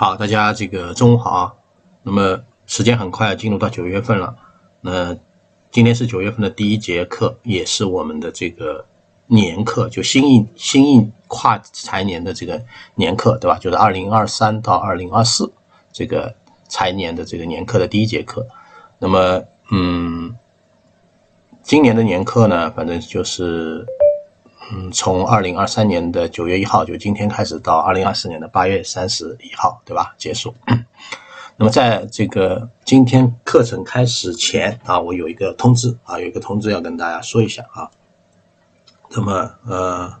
好，大家这个中午好啊。那么时间很快进入到九月份了，那今天是九月份的第一节课，也是我们的这个年课，就新一新一跨财年的这个年课，对吧？就是二零二三到二零二四这个财年的这个年课的第一节课。那么，嗯，今年的年课呢，反正就是。嗯，从二零二三年的九月一号，就今天开始，到二零二四年的八月三十一号，对吧？结束。那么在这个今天课程开始前啊，我有一个通知啊，有一个通知要跟大家说一下啊。那么呃，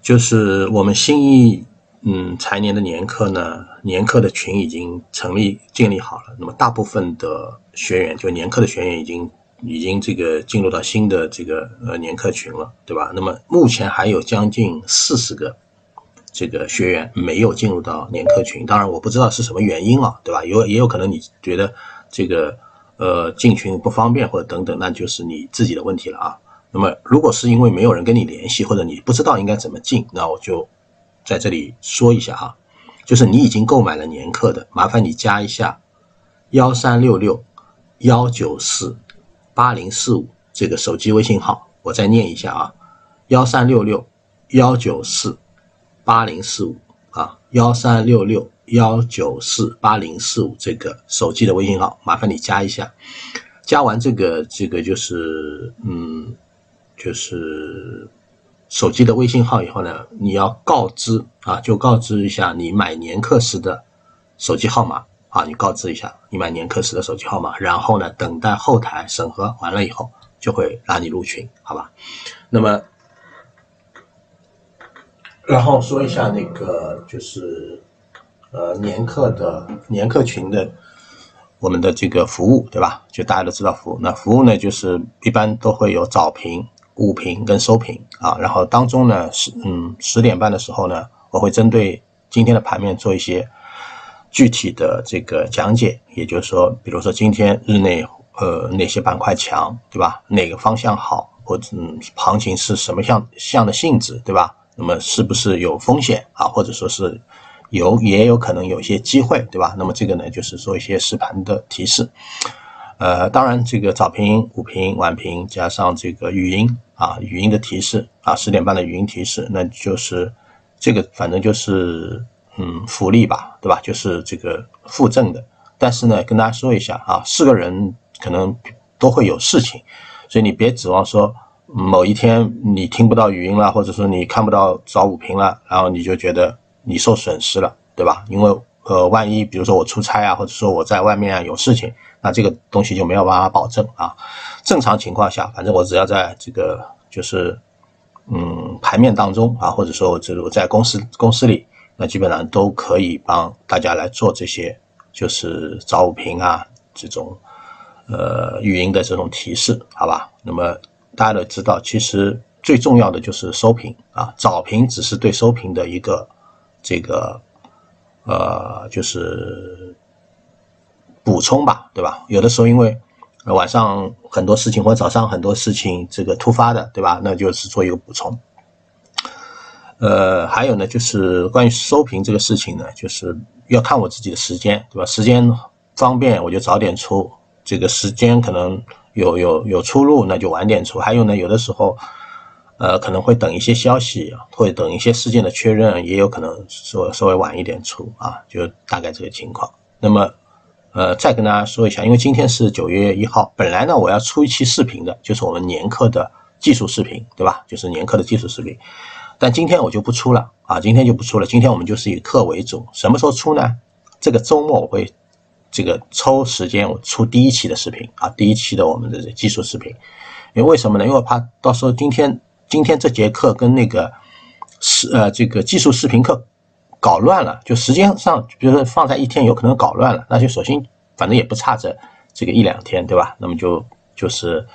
就是我们新一嗯财年的年课呢，年课的群已经成立建立好了。那么大部分的学员，就年课的学员已经。已经这个进入到新的这个呃年课群了，对吧？那么目前还有将近四十个这个学员没有进入到年课群，当然我不知道是什么原因啊，对吧？有也有可能你觉得这个呃进群不方便或者等等，那就是你自己的问题了啊。那么如果是因为没有人跟你联系或者你不知道应该怎么进，那我就在这里说一下哈，就是你已经购买了年课的，麻烦你加一下幺三六六幺九四。八零四五这个手机微信号，我再念一下啊，幺三六六幺九四八零四五啊，幺三六六幺九四八零四五这个手机的微信号，麻烦你加一下。加完这个这个就是嗯，就是手机的微信号以后呢，你要告知啊，就告知一下你买年课时的手机号码。啊，你告知一下你买年课时的手机号码，然后呢，等待后台审核完了以后，就会拉你入群，好吧？那么，然后说一下那个就是呃年课的年课群的我们的这个服务，对吧？就大家都知道服务，那服务呢就是一般都会有早评、午评跟收评啊，然后当中呢十嗯十点半的时候呢，我会针对今天的盘面做一些。具体的这个讲解，也就是说，比如说今天日内呃哪些板块强，对吧？哪个方向好，或者嗯行情是什么样像的性质，对吧？那么是不是有风险啊？或者说是有也有可能有一些机会，对吧？那么这个呢，就是做一些实盘的提示。呃，当然这个早评、午评、晚评加上这个语音啊，语音的提示啊，十点半的语音提示，那就是这个反正就是。嗯，福利吧，对吧？就是这个附赠的。但是呢，跟大家说一下啊，四个人可能都会有事情，所以你别指望说某一天你听不到语音了，或者说你看不到找五评了，然后你就觉得你受损失了，对吧？因为呃，万一比如说我出差啊，或者说我在外面啊有事情，那这个东西就没有办法保证啊。正常情况下，反正我只要在这个就是嗯盘面当中啊，或者说我这个在公司公司里。那基本上都可以帮大家来做这些，就是早午评啊这种，呃语音的这种提示，好吧？那么大家都知道，其实最重要的就是收评啊，早评只是对收评的一个这个呃就是补充吧，对吧？有的时候因为晚上很多事情或早上很多事情这个突发的，对吧？那就是做一个补充。呃，还有呢，就是关于收评这个事情呢，就是要看我自己的时间，对吧？时间方便我就早点出，这个时间可能有有有出入，那就晚点出。还有呢，有的时候，呃，可能会等一些消息，会等一些事件的确认，也有可能说稍微晚一点出啊，就大概这个情况。那么，呃，再跟大家说一下，因为今天是九月一号，本来呢我要出一期视频的，就是我们年课的技术视频，对吧？就是年课的技术视频。但今天我就不出了啊，今天就不出了。今天我们就是以课为主，什么时候出呢？这个周末我会这个抽时间我出第一期的视频啊，第一期的我们的这技术视频。因为为什么呢？因为我怕到时候今天今天这节课跟那个是呃这个技术视频课搞乱了，就时间上比如说放在一天有可能搞乱了，那就索性反正也不差这这个一两天，对吧？那么就就是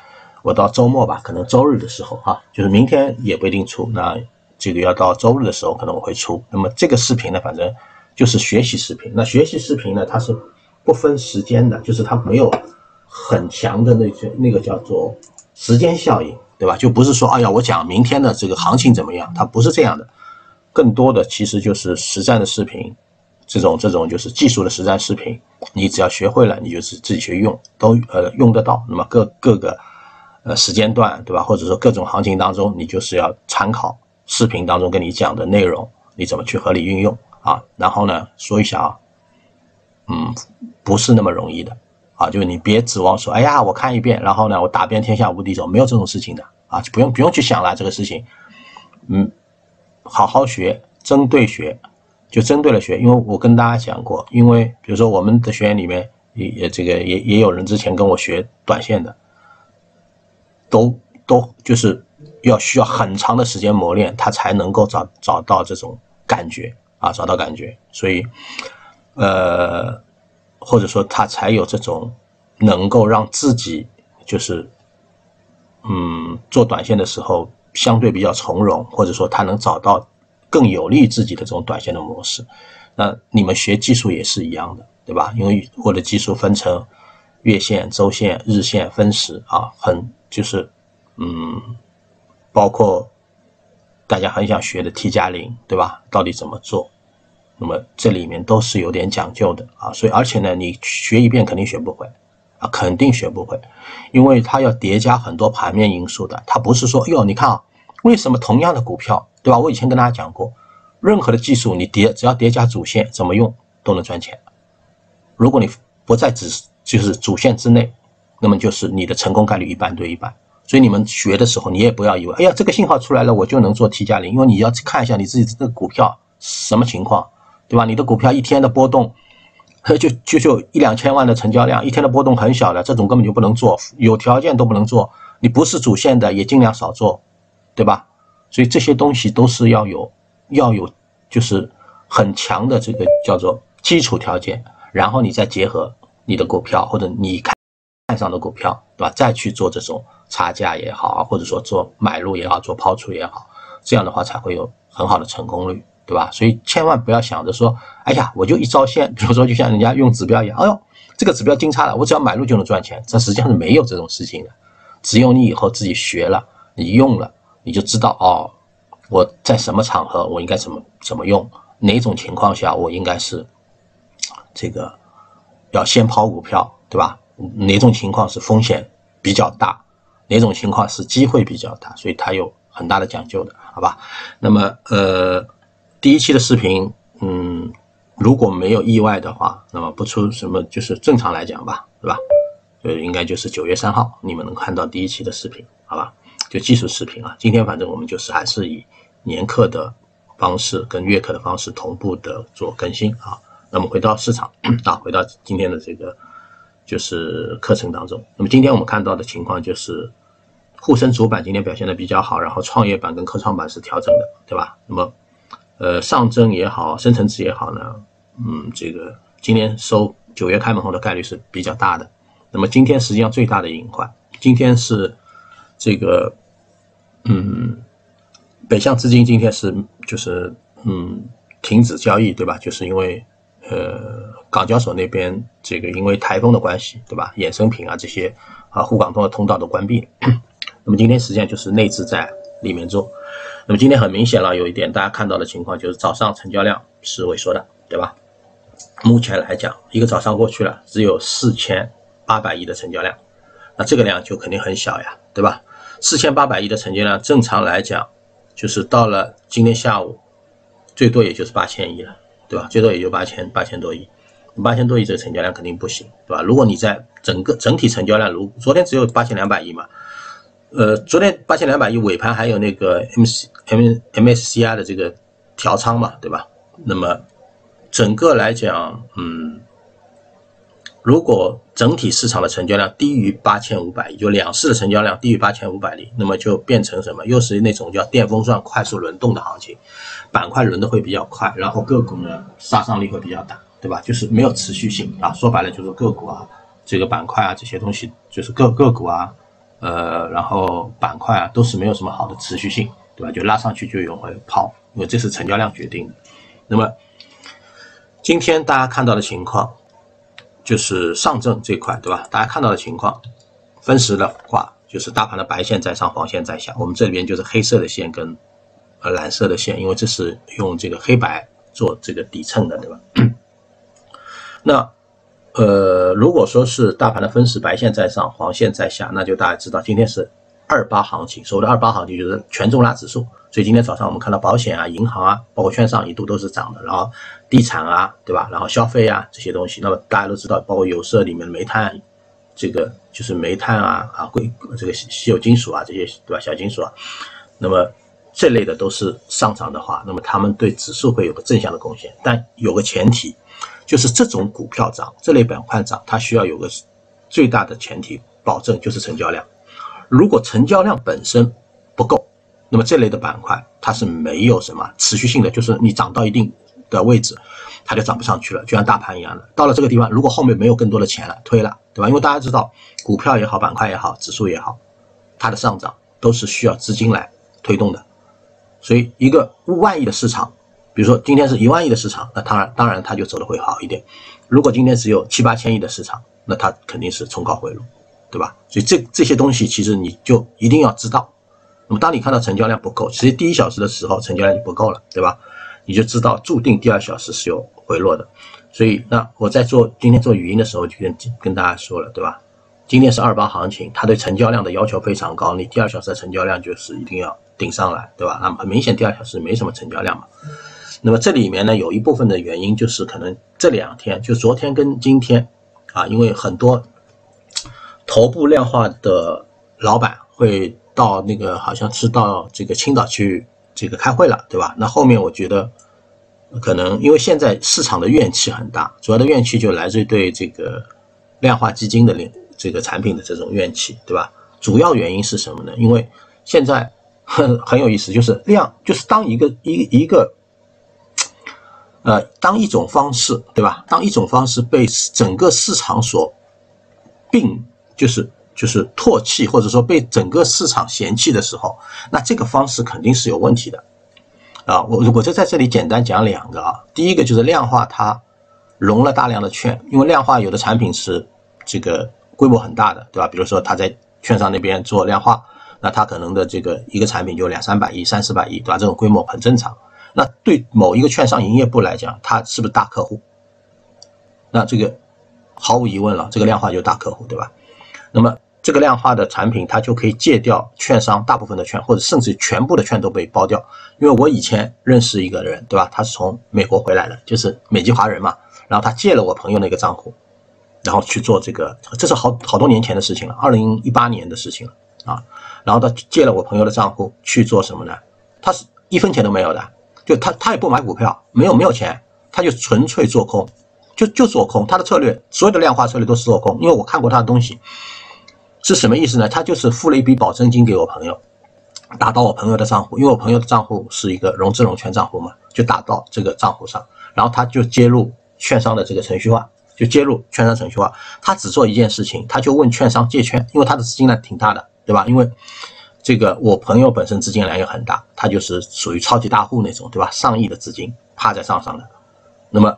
我到周末吧，可能周日的时候哈，就是明天也不一定出那。这个要到周日的时候可能我会出，那么这个视频呢，反正就是学习视频。那学习视频呢，它是不分时间的，就是它没有很强的那些那个叫做时间效应，对吧？就不是说，哎呀，我讲明天的这个行情怎么样，它不是这样的。更多的其实就是实战的视频，这种这种就是技术的实战视频，你只要学会了，你就是自己去用，都呃用得到。那么各各个呃时间段，对吧？或者说各种行情当中，你就是要参考视频当中跟你讲的内容，你怎么去合理运用啊？然后呢，说一下啊，嗯，不是那么容易的啊，就是你别指望说，哎呀，我看一遍，然后呢，我打遍天下无敌手，没有这种事情的啊，就不用不用去想了这个事情，嗯。好好学，针对学，就针对了学。因为我跟大家讲过，因为比如说我们的学员里面也也这个也也有人之前跟我学短线的，都都就是要需要很长的时间磨练，他才能够找找到这种感觉啊，找到感觉。所以，呃，或者说他才有这种能够让自己就是嗯做短线的时候。相对比较从容，或者说他能找到更有利于自己的这种短线的模式。那你们学技术也是一样的，对吧？因为我的技术分成月线、周线、日线、分时啊，很就是嗯，包括大家很想学的 T 加零，对吧？到底怎么做？那么这里面都是有点讲究的啊。所以而且呢，你学一遍肯定学不会。啊，肯定学不会，因为它要叠加很多盘面因素的。它不是说，哟，你看啊，为什么同样的股票，对吧？我以前跟大家讲过，任何的技术你叠，只要叠加主线，怎么用都能赚钱。如果你不在只就是主线之内，那么就是你的成功概率一半对一半。所以你们学的时候，你也不要以为，哎呀，这个信号出来了，我就能做 T 加零，因为你要看一下你自己这个股票什么情况，对吧？你的股票一天的波动。就就就一两千万的成交量，一天的波动很小的，这种根本就不能做，有条件都不能做。你不是主线的，也尽量少做，对吧？所以这些东西都是要有要有，就是很强的这个叫做基础条件，然后你再结合你的股票或者你看看上的股票，对吧？再去做这种差价也好，或者说做买入也好，做抛出也好，这样的话才会有很好的成功率。对吧？所以千万不要想着说，哎呀，我就一招线，比如说就像人家用指标一样，哎呦，这个指标金叉了，我只要买入就能赚钱。这实际上是没有这种事情的。只有你以后自己学了，你用了，你就知道哦，我在什么场合我应该怎么怎么用，哪种情况下我应该是这个要先抛股票，对吧？哪种情况是风险比较大，哪种情况是机会比较大，所以它有很大的讲究的，好吧？那么呃。第一期的视频，嗯，如果没有意外的话，那么不出什么，就是正常来讲吧，对吧？呃，应该就是九月三号，你们能看到第一期的视频，好吧？就技术视频啊。今天反正我们就是还是以年课的方式跟月课的方式同步的做更新啊。那么回到市场啊，回到今天的这个就是课程当中。那么今天我们看到的情况就是，沪深主板今天表现的比较好，然后创业板跟科创板是调整的，对吧？那么呃，上证也好，深成指也好呢，嗯，这个今天收九月开门后的概率是比较大的。那么今天实际上最大的隐患，今天是这个，嗯，北向资金今天是就是嗯停止交易，对吧？就是因为呃港交所那边这个因为台风的关系，对吧？衍生品啊这些啊沪港通的通道都关闭。那么今天实际上就是内资在里面做。那么今天很明显了，有一点大家看到的情况就是早上成交量是萎缩的，对吧？目前来讲，一个早上过去了，只有四千八百亿的成交量，那这个量就肯定很小呀，对吧？四千八百亿的成交量，正常来讲，就是到了今天下午，最多也就是八千亿了，对吧？最多也就八千八千多亿，八千多亿这个成交量肯定不行，对吧？如果你在整个整体成交量，如昨天只有八千两百亿嘛。呃，昨天八千两百亿尾盘还有那个 M C M M S C I 的这个调仓嘛，对吧？那么整个来讲，嗯，如果整体市场的成交量低于八千五百亿，就两市的成交量低于八千五百亿，那么就变成什么？又是那种叫电风扇快速轮动的行情，板块轮的会比较快，然后个股呢杀伤力会比较大，对吧？就是没有持续性啊，说白了就是个股啊，这个板块啊这些东西就是个个股啊。呃，然后板块啊，都是没有什么好的持续性，对吧？就拉上去就有会抛，因为这是成交量决定的。那么今天大家看到的情况，就是上证这块，对吧？大家看到的情况，分时的话，就是大盘的白线在上，黄线在下。我们这边就是黑色的线跟呃蓝色的线，因为这是用这个黑白做这个底衬的，对吧？那呃，如果说是大盘的分时白线在上，黄线在下，那就大家知道今天是二八行情。所谓的二八行情就是权重拉指数，所以今天早上我们看到保险啊、银行啊，包括券商一度都是涨的，然后地产啊，对吧？然后消费啊这些东西，那么大家都知道，包括有色里面的煤炭，这个就是煤炭啊啊硅这个稀有金属啊这些，对吧？小金属啊，那么这类的都是上涨的话，那么他们对指数会有个正向的贡献，但有个前提。就是这种股票涨，这类板块涨，它需要有个最大的前提保证，就是成交量。如果成交量本身不够，那么这类的板块它是没有什么持续性的，就是你涨到一定的位置，它就涨不上去了，就像大盘一样的。到了这个地方，如果后面没有更多的钱了，推了，对吧？因为大家知道，股票也好，板块也好，指数也好，它的上涨都是需要资金来推动的。所以，一个万亿的市场。比如说今天是一万亿的市场，那当然当然它就走的会好一点。如果今天只有七八千亿的市场，那它肯定是冲高回落，对吧？所以这这些东西其实你就一定要知道。那么当你看到成交量不够，其实第一小时的时候成交量就不够了，对吧？你就知道注定第二小时是有回落的。所以那我在做今天做语音的时候就跟跟大家说了，对吧？今天是二八行情，它对成交量的要求非常高，你第二小时的成交量就是一定要顶上来，对吧？那么很明显第二小时没什么成交量嘛。那么这里面呢，有一部分的原因就是可能这两天，就昨天跟今天，啊，因为很多头部量化的老板会到那个好像是到这个青岛去这个开会了，对吧？那后面我觉得可能因为现在市场的怨气很大，主要的怨气就来自于对这个量化基金的这个产品的这种怨气，对吧？主要原因是什么呢？因为现在很很有意思，就是量，就是当一个一一个。呃，当一种方式，对吧？当一种方式被整个市场所并，就是就是唾弃，或者说被整个市场嫌弃的时候，那这个方式肯定是有问题的。啊，我我就在这里简单讲两个啊。第一个就是量化，它融了大量的券，因为量化有的产品是这个规模很大的，对吧？比如说他在券商那边做量化，那他可能的这个一个产品就两三百亿、三四百亿，对吧？这种规模很正常。那对某一个券商营业部来讲，它是不是大客户？那这个毫无疑问了，这个量化就是大客户，对吧？那么这个量化的产品，它就可以借掉券商大部分的券，或者甚至全部的券都被包掉。因为我以前认识一个人，对吧？他是从美国回来的，就是美籍华人嘛。然后他借了我朋友那个账户，然后去做这个，这是好好多年前的事情了，二零一八年的事情了啊。然后他借了我朋友的账户去做什么呢？他是一分钱都没有的。就他他也不买股票，没有没有钱，他就纯粹做空，就就做空。他的策略，所有的量化策略都是做空。因为我看过他的东西，是什么意思呢？他就是付了一笔保证金给我朋友，打到我朋友的账户，因为我朋友的账户是一个融资融券账户嘛，就打到这个账户上，然后他就接入券商的这个程序化，就接入券商程序化。他只做一件事情，他就问券商借券，因为他的资金量挺大的，对吧？因为这个我朋友本身资金量也很大，他就是属于超级大户那种，对吧？上亿的资金趴在账上的，那么，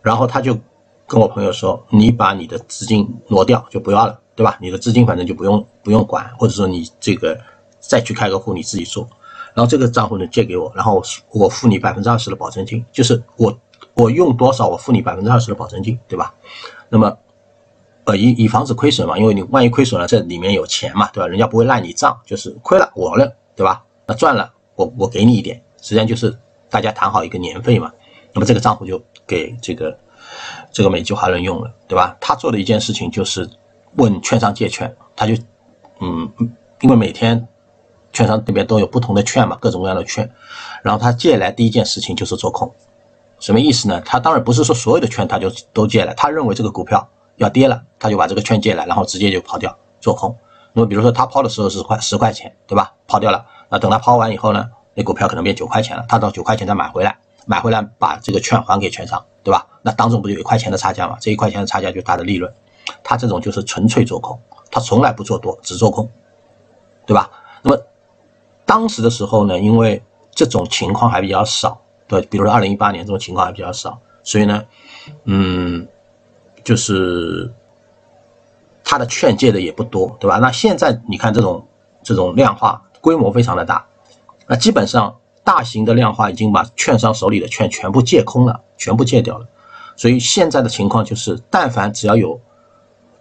然后他就跟我朋友说：“你把你的资金挪掉，就不要了，对吧？你的资金反正就不用不用管，或者说你这个再去开个户你自己做，然后这个账户呢借给我，然后我付你百分之二十的保证金，就是我我用多少我付你百分之二十的保证金，对吧？那么。”呃，以以防止亏损嘛，因为你万一亏损了，这里面有钱嘛，对吧？人家不会赖你账，就是亏了我认，对吧？那赚了，我我给你一点，实际上就是大家谈好一个年费嘛。那么这个账户就给这个这个美籍华人用了，对吧？他做的一件事情就是问券商借券，他就嗯，因为每天券商这边都有不同的券嘛，各种各样的券，然后他借来第一件事情就是做空，什么意思呢？他当然不是说所有的券他就都借了，他认为这个股票。要跌了，他就把这个券借来，然后直接就抛掉做空。那么比如说他抛的时候是块十块钱，对吧？抛掉了，那等他抛完以后呢，那股票可能变九块钱了，他到九块钱再买回来，买回来把这个券还给券商，对吧？那当中不就有一块钱的差价吗？这一块钱的差价就是他的利润。他这种就是纯粹做空，他从来不做多，只做空，对吧？那么当时的时候呢，因为这种情况还比较少，对，比如说二零一八年这种情况还比较少，所以呢，嗯。就是他的券借的也不多，对吧？那现在你看这种这种量化规模非常的大，那基本上大型的量化已经把券商手里的券全部借空了，全部借掉了。所以现在的情况就是，但凡只要有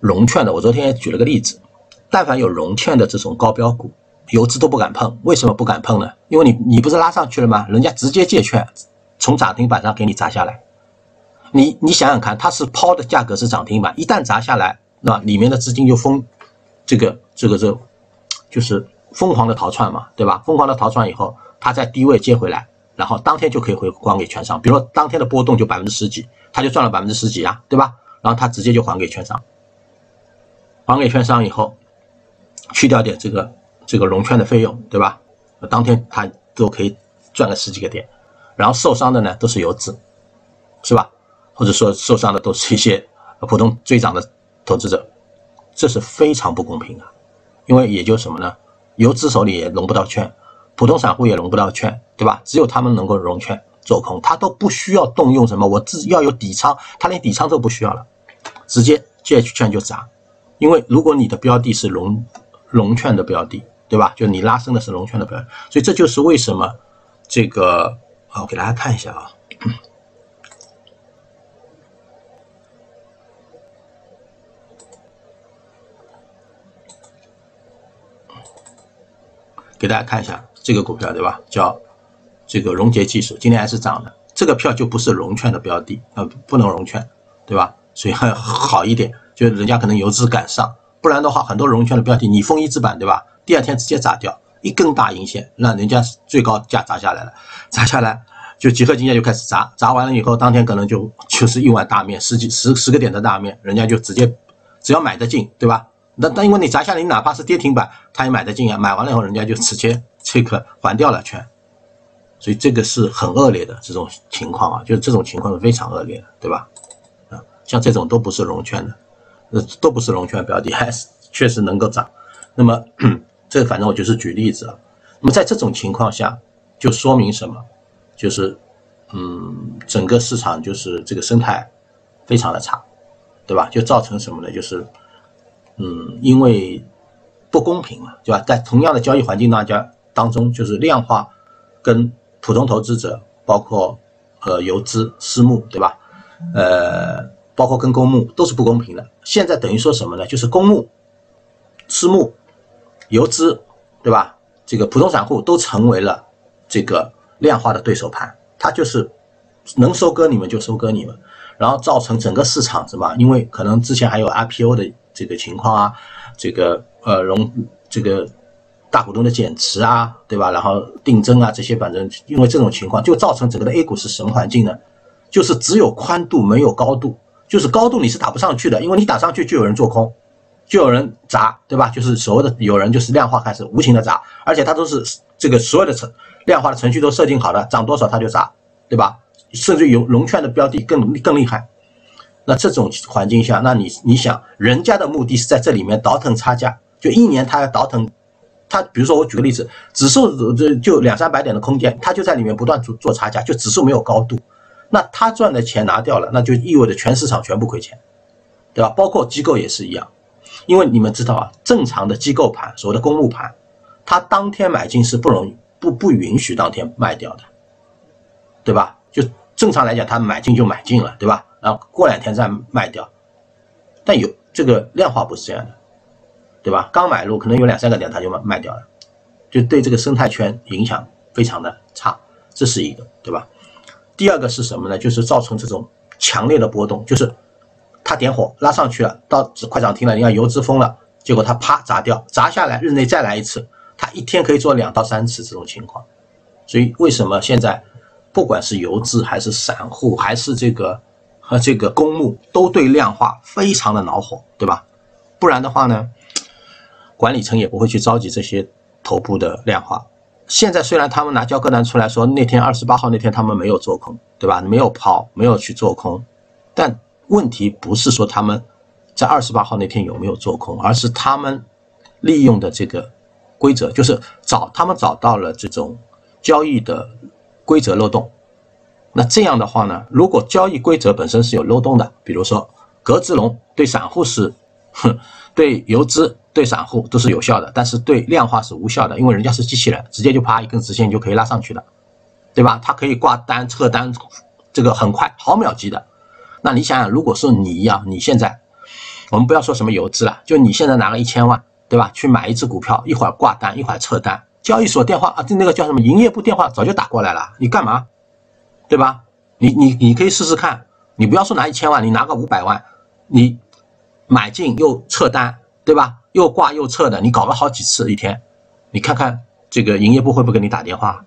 融券的，我昨天也举了个例子，但凡有融券的这种高标股，游资都不敢碰。为什么不敢碰呢？因为你你不是拉上去了吗？人家直接借券从涨停板上给你砸下来。你你想想看，它是抛的价格是涨停板，一旦砸下来，那里面的资金就疯，这个这个这，就是疯狂的逃窜嘛，对吧？疯狂的逃窜以后，它在低位接回来，然后当天就可以回还给券商。比如说当天的波动就百分之十几。他就赚了百分之十几啊，对吧？然后他直接就还给券商，还给券商以后，去掉点这个这个融券的费用，对吧？当天他都可以赚个十几个点，然后受伤的呢都是游资，是吧？或者说受伤的都是一些普通追涨的投资者，这是非常不公平的，因为也就什么呢？游资手里也融不到券，普通散户也融不到券，对吧？只有他们能够融券。做空，他都不需要动用什么，我自要有底仓，他连底仓都不需要了，直接借券就砸。因为如果你的标的是融融券的标的，对吧？就你拉升的是融券的标的，所以这就是为什么这个，我给大家看一下啊，给大家看一下这个股票，对吧？叫。这个融捷技术今天还是涨的，这个票就不是融券的标的啊，不能融券，对吧？所以还好一点，就人家可能游资赶上，不然的话，很多融券的标的你封一字板，对吧？第二天直接砸掉，一根大阴线，让人家最高价砸下来了，砸下来就集合竞价就开始砸，砸完了以后，当天可能就就是一碗大面，十几十十个点的大面，人家就直接只要买得进，对吧？那但因为你砸下来，你哪怕是跌停板，他也买得进啊，买完了以后，人家就直接这个还掉了券。所以这个是很恶劣的这种情况啊，就是这种情况是非常恶劣的，对吧？啊，像这种都不是融券的，都不是融券标的，还是确实能够涨。那么这反正我就是举例子了。那么在这种情况下，就说明什么？就是嗯，整个市场就是这个生态非常的差，对吧？就造成什么呢？就是嗯，因为不公平嘛，对吧？在同样的交易环境当中，当中就是量化跟普通投资者，包括呃游资私募，对吧？呃，包括跟公募都是不公平的。现在等于说什么呢？就是公募、私募、游资，对吧？这个普通散户都成为了这个量化的对手盘，他就是能收割你们就收割你们，然后造成整个市场什么？因为可能之前还有 IPO 的这个情况啊，这个呃融这个。大股东的减持啊，对吧？然后定增啊，这些反正因为这种情况，就造成整个的 A 股是什么环境呢？就是只有宽度没有高度，就是高度你是打不上去的，因为你打上去就有人做空，就有人砸，对吧？就是所谓的有人就是量化开始无情的砸，而且它都是这个所有的程量化的程序都设定好的，涨多少它就砸，对吧？甚至有融券的标的更更厉害。那这种环境下，那你你想，人家的目的是在这里面倒腾差价，就一年他要倒腾。他比如说，我举个例子，指数这就两三百点的空间，他就在里面不断做做差价，就指数没有高度，那他赚的钱拿掉了，那就意味着全市场全部亏钱，对吧？包括机构也是一样，因为你们知道啊，正常的机构盘，所谓的公募盘，他当天买进是不容易不不允许当天卖掉的，对吧？就正常来讲，他买进就买进了，对吧？然后过两天再卖掉，但有这个量化不是这样的。对吧？刚买入可能有两三个点，他就卖卖掉了，就对这个生态圈影响非常的差，这是一个，对吧？第二个是什么呢？就是造成这种强烈的波动，就是它点火拉上去了，到快涨停了，你看游资疯了，结果它啪砸掉，砸下来日内再来一次，它一天可以做两到三次这种情况，所以为什么现在不管是游资还是散户还是这个和这个公募都对量化非常的恼火，对吧？不然的话呢？管理层也不会去召集这些头部的量化。现在虽然他们拿交割单出来说那天二十八号那天他们没有做空，对吧？没有抛，没有去做空。但问题不是说他们在二十八号那天有没有做空，而是他们利用的这个规则，就是找他们找到了这种交易的规则漏洞。那这样的话呢，如果交易规则本身是有漏洞的，比如说格子龙对散户是，哼，对游资。对散户都是有效的，但是对量化是无效的，因为人家是机器人，直接就啪一根直线就可以拉上去的，对吧？它可以挂单撤单，这个很快，毫秒级的。那你想想，如果是你一样，你现在，我们不要说什么游资了，就你现在拿了一千万，对吧？去买一只股票，一会儿挂单，一会儿撤单，交易所电话啊，那个叫什么营业部电话早就打过来了，你干嘛？对吧？你你你可以试试看，你不要说拿一千万，你拿个五百万，你买进又撤单，对吧？又挂又撤的，你搞了好几次一天，你看看这个营业部会不会给你打电话？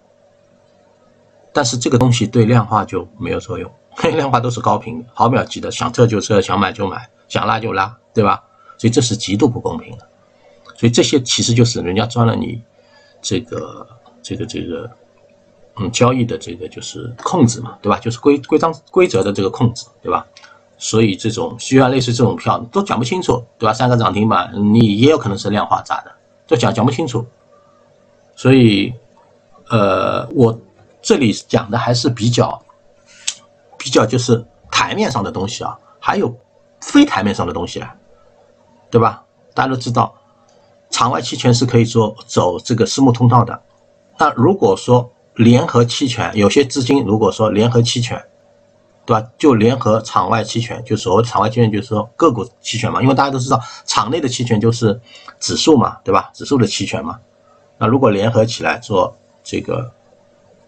但是这个东西对量化就没有作用，量化都是高频的，毫秒级的，想撤就撤，想买就买，想拉就拉，对吧？所以这是极度不公平的。所以这些其实就是人家赚了你这个这个这个嗯交易的这个就是控制嘛，对吧？就是规规章规则的这个控制，对吧？所以这种需要类似这种票都讲不清楚，对吧？三个涨停板，你也有可能是量化砸的，都讲讲不清楚。所以，呃，我。这里讲的还是比较，比较就是台面上的东西啊，还有非台面上的东西啊，对吧？大家都知道，场外期权是可以做走这个私募通道的。那如果说联合期权，有些资金如果说联合期权，对吧？就联合场外期权，就所谓场外期权就是说个股期权嘛，因为大家都知道场内的期权就是指数嘛，对吧？指数的期权嘛。那如果联合起来做这个。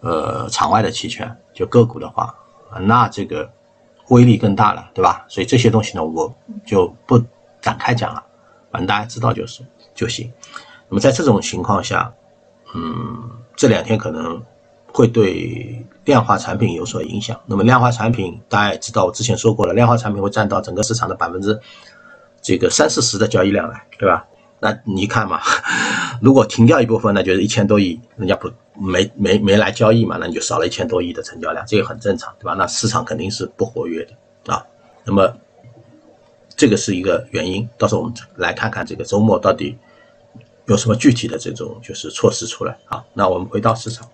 呃，场外的期权就个股的话，那这个威力更大了，对吧？所以这些东西呢，我就不展开讲了，反正大家知道就是就行。那么在这种情况下，嗯，这两天可能会对量化产品有所影响。那么量化产品大家也知道，我之前说过了，量化产品会占到整个市场的百分之这个三四十的交易量来，对吧？那你看嘛，如果停掉一部分，那就是一千多亿，人家不没没没来交易嘛，那你就少了一千多亿的成交量，这个很正常，对吧？那市场肯定是不活跃的啊。那么这个是一个原因，到时候我们来看看这个周末到底有什么具体的这种就是措施出来啊。那我们回到市场，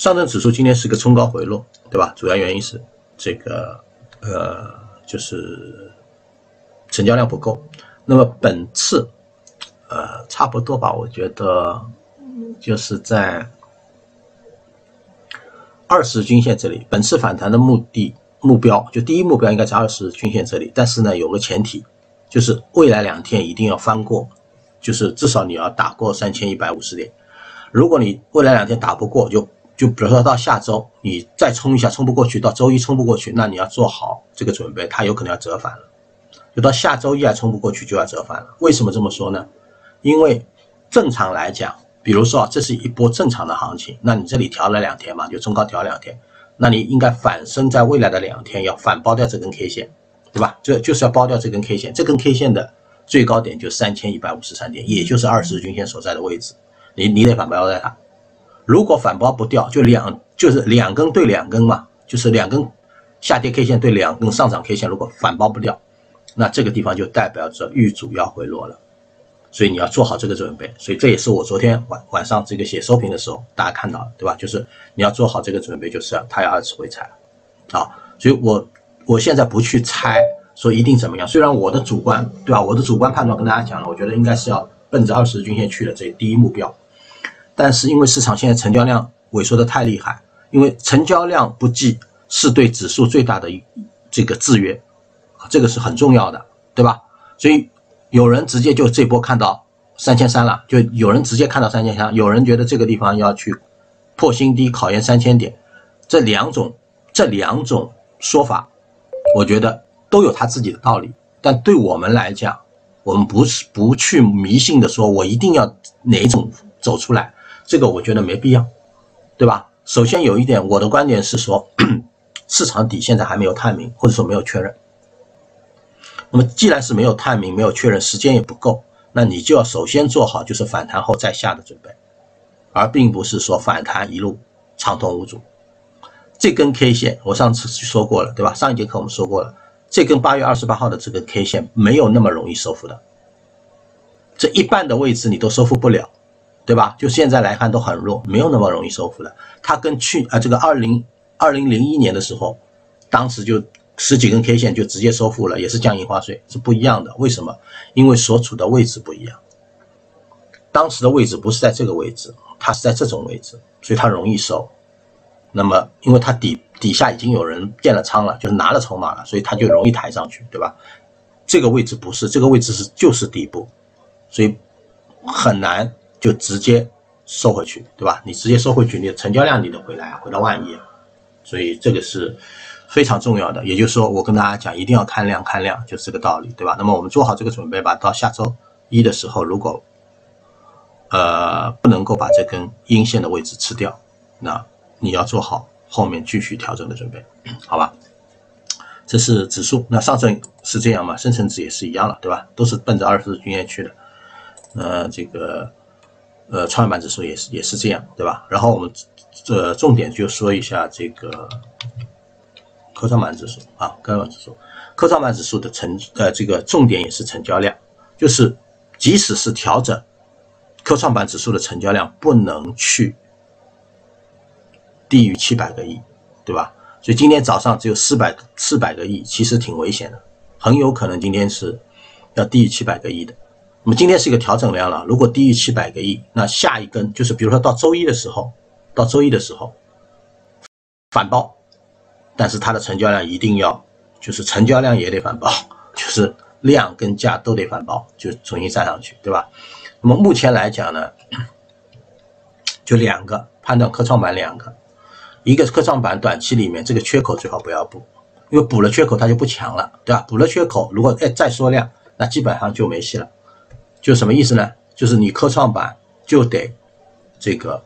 上证指数今天是个冲高回落，对吧？主要原因是这个呃，就是成交量不够。那么本次，呃，差不多吧，我觉得就是在二十均线这里。本次反弹的目的目标，就第一目标应该在二十均线这里。但是呢，有个前提，就是未来两天一定要翻过，就是至少你要打过三千一百五十点。如果你未来两天打不过，就就比如说到下周你再冲一下，冲不过去，到周一冲不过去，那你要做好这个准备，它有可能要折返了。就到下周一还冲不过去，就要折返了。为什么这么说呢？因为正常来讲，比如说啊这是一波正常的行情，那你这里调了两天嘛，就冲高调两天，那你应该反身在未来的两天要反包掉这根 K 线，对吧？这就是要包掉这根 K 线，这根 K 线的最高点就三千一百五十三点，也就是二十日均线所在的位置，你你得反包掉它。如果反包不掉，就两就是两根对两根嘛，就是两根下跌 K 线对两根上涨 K 线，如果反包不掉。那这个地方就代表着遇主要回落了，所以你要做好这个准备。所以这也是我昨天晚晚上这个写收评的时候，大家看到对吧？就是你要做好这个准备，就是它要二次回踩，啊，所以我我现在不去猜说一定怎么样。虽然我的主观对吧，我的主观判断跟大家讲了，我觉得应该是要奔着二十日均线去的这第一目标，但是因为市场现在成交量萎缩的太厉害，因为成交量不济是对指数最大的这个制约。这个是很重要的，对吧？所以有人直接就这波看到三千三了，就有人直接看到三千三，有人觉得这个地方要去破新低，考验三千点。这两种这两种说法，我觉得都有他自己的道理。但对我们来讲，我们不是不去迷信的说，我一定要哪种走出来，这个我觉得没必要，对吧？首先有一点，我的观点是说，市场底现在还没有探明，或者说没有确认。那么既然是没有探明、没有确认，时间也不够，那你就要首先做好就是反弹后再下的准备，而并不是说反弹一路畅通无阻。这根 K 线我上次说过了，对吧？上一节课我们说过了，这根八月二十八号的这个 K 线没有那么容易收复的，这一半的位置你都收复不了，对吧？就现在来看都很弱，没有那么容易收复的。它跟去啊这个二零二零零一年的时候，当时就。十几根 K 线就直接收复了，也是降印花税，是不一样的。为什么？因为所处的位置不一样。当时的位置不是在这个位置，它是在这种位置，所以它容易收。那么，因为它底底下已经有人建了仓了，就是拿了筹码了，所以它就容易抬上去，对吧？这个位置不是，这个位置是就是底部，所以很难就直接收回去，对吧？你直接收回去，你的成交量你得回来啊，回到万亿，所以这个是非常重要的。也就是说，我跟大家讲，一定要看量，看量就是这个道理，对吧？那么我们做好这个准备吧，到下周一的时候，如果呃不能够把这根阴线的位置吃掉，那。你要做好后面继续调整的准备，好吧？这是指数，那上证是这样嘛？深成指也是一样了，对吧？都是奔着二十日均线去的。呃，这个呃，创业板指数也是也是这样，对吧？然后我们这重点就说一下这个科创板指数啊，科创板指数，科创板指数的成呃这个重点也是成交量，就是即使是调整，科创板指数的成交量不能去。低于七百个亿，对吧？所以今天早上只有四百四百个亿，其实挺危险的，很有可能今天是要低于七百个亿的。那么今天是一个调整量了，如果低于七百个亿，那下一根就是比如说到周一的时候，到周一的时候反包，但是它的成交量一定要就是成交量也得反包，就是量跟价都得反包，就重新站上去，对吧？那么目前来讲呢，就两个判断科创板两个。一个是科创板短期里面这个缺口最好不要补，因为补了缺口它就不强了，对吧？补了缺口，如果再再缩量，那基本上就没戏了。就什么意思呢？就是你科创板就得这个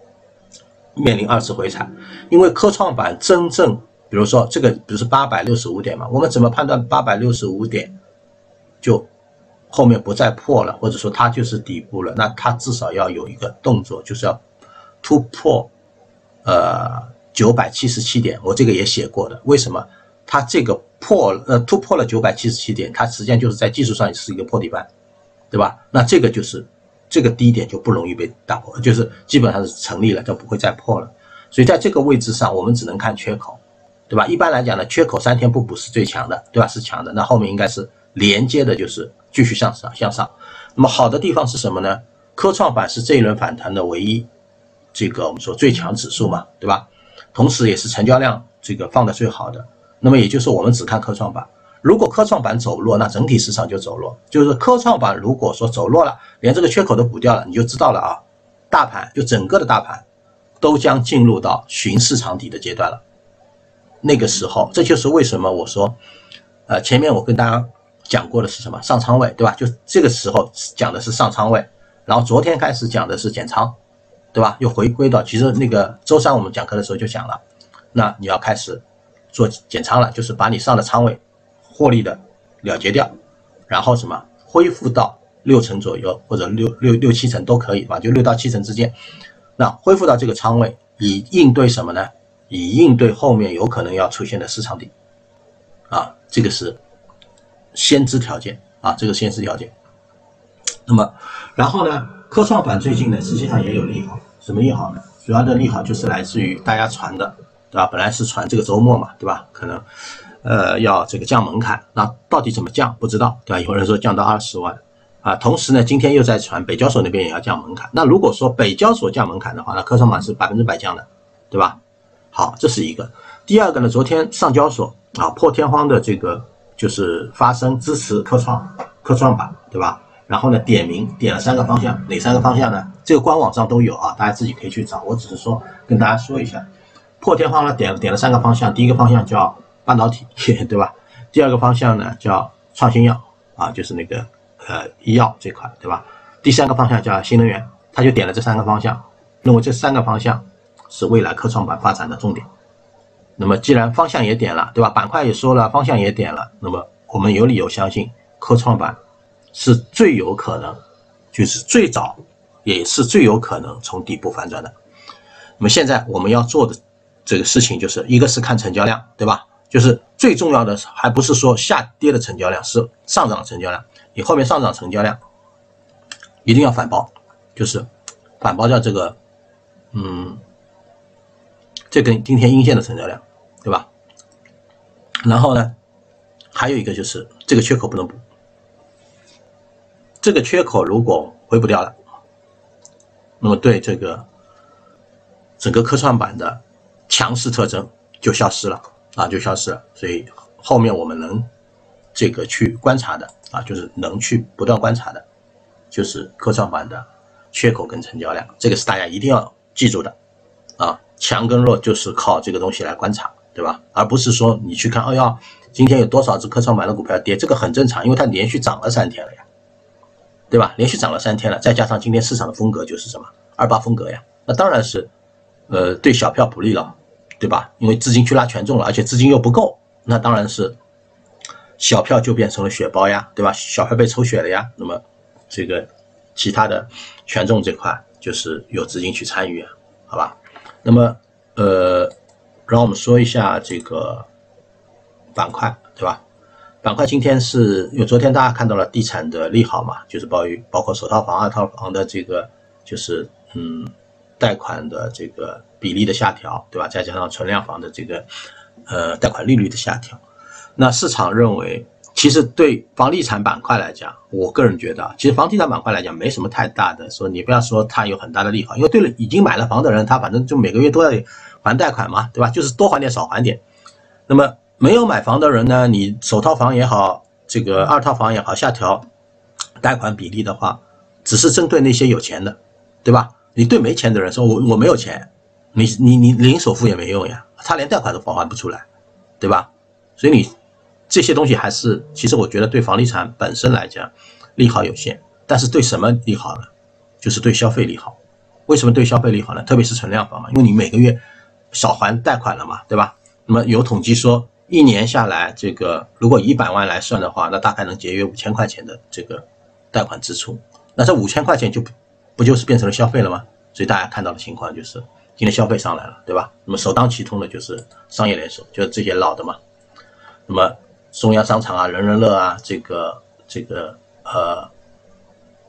面临二次回踩，因为科创板真正，比如说这个，比如说八百六十五点嘛，我们怎么判断八百六十五点就后面不再破了，或者说它就是底部了？那它至少要有一个动作，就是要突破。呃，九百七十七点，我这个也写过的。为什么它这个破呃突破了九百七十七点，它实际上就是在技术上是一个破底板，对吧？那这个就是这个低点就不容易被打破，就是基本上是成立了，就不会再破了。所以在这个位置上，我们只能看缺口，对吧？一般来讲呢，缺口三天不补是最强的，对吧？是强的，那后面应该是连接的，就是继续向上向上。那么好的地方是什么呢？科创板是这一轮反弹的唯一。这个我们说最强指数嘛，对吧？同时也是成交量这个放的最好的。那么也就是我们只看科创板，如果科创板走弱，那整体市场就走弱。就是科创板如果说走弱了，连这个缺口都补掉了，你就知道了啊，大盘就整个的大盘都将进入到寻市场底的阶段了。那个时候，这就是为什么我说，呃，前面我跟大家讲过的是什么？上仓位，对吧？就这个时候讲的是上仓位，然后昨天开始讲的是减仓。对吧？又回归到其实那个周三我们讲课的时候就讲了，那你要开始做减仓了，就是把你上的仓位获利的了结掉，然后什么恢复到六成左右或者六六六七成都可以吧，就六到七成之间。那恢复到这个仓位，以应对什么呢？以应对后面有可能要出现的市场底啊，这个是先知条件啊，这个先知条件。那么，然后呢，科创板最近呢，实际上也有利好。什么利好呢？主要的利好就是来自于大家传的，对吧？本来是传这个周末嘛，对吧？可能，呃，要这个降门槛，那到底怎么降？不知道，对吧？有人说降到二十万，啊，同时呢，今天又在传北交所那边也要降门槛。那如果说北交所降门槛的话，那科创板是百分之百降的，对吧？好，这是一个。第二个呢，昨天上交所啊破天荒的这个就是发声支持科创科创板，对吧？然后呢，点名点了三个方向，哪三个方向呢？这个官网上都有啊，大家自己可以去找。我只是说跟大家说一下，破天荒了点点了三个方向，第一个方向叫半导体，对吧？第二个方向呢叫创新药啊，就是那个呃医药这块，对吧？第三个方向叫新能源，他就点了这三个方向，认为这三个方向是未来科创板发展的重点。那么既然方向也点了，对吧？板块也说了，方向也点了，那么我们有理由相信科创板。是最有可能，就是最早，也是最有可能从底部反转的。那么现在我们要做的这个事情，就是一个是看成交量，对吧？就是最重要的还不是说下跌的成交量，是上涨的成交量。你后面上涨成交量一定要反包，就是反包掉这个，嗯，这根今天阴线的成交量，对吧？然后呢，还有一个就是这个缺口不能补。这个缺口如果回不掉了，那么对这个整个科创板的强势特征就消失了啊，就消失了。所以后面我们能这个去观察的啊，就是能去不断观察的，就是科创板的缺口跟成交量，这个是大家一定要记住的啊。强跟弱就是靠这个东西来观察，对吧？而不是说你去看，哎呀，今天有多少只科创板的股票跌，这个很正常，因为它连续涨了三天了呀，对吧？连续涨了三天了，再加上今天市场的风格就是什么二八风格呀，那当然是。呃，对小票不利了，对吧？因为资金去拉权重了，而且资金又不够，那当然是小票就变成了血包呀，对吧？小票被抽血了呀，那么这个其他的权重这块就是有资金去参与，好吧？那么呃，让我们说一下这个板块，对吧？板块今天是因为昨天大家看到了地产的利好嘛，就是包于包括首套房、二套房的这个就是嗯。贷款的这个比例的下调，对吧？再加上存量房的这个呃贷款利率的下调，那市场认为，其实对房地产板块来讲，我个人觉得，其实房地产板块来讲没什么太大的说，你不要说它有很大的利好，因为对了，已经买了房的人，他反正就每个月都要还贷款嘛，对吧？就是多还点少还点。那么没有买房的人呢，你首套房也好，这个二套房也好，下调贷款比例的话，只是针对那些有钱的，对吧？你对没钱的人说，我我没有钱，你你你零首付也没用呀，他连贷款都还不出来，对吧？所以你这些东西还是，其实我觉得对房地产本身来讲利好有限，但是对什么利好呢？就是对消费利好。为什么对消费利好呢？特别是存量房嘛，因为你每个月少还贷款了嘛，对吧？那么有统计说，一年下来，这个如果一百万来算的话，那大概能节约五千块钱的这个贷款支出。那这五千块钱就。不就是变成了消费了吗？所以大家看到的情况就是今天消费上来了，对吧？那么首当其冲的就是商业连锁，就是这些老的嘛。那么中央商场啊、人人乐啊，这个这个呃，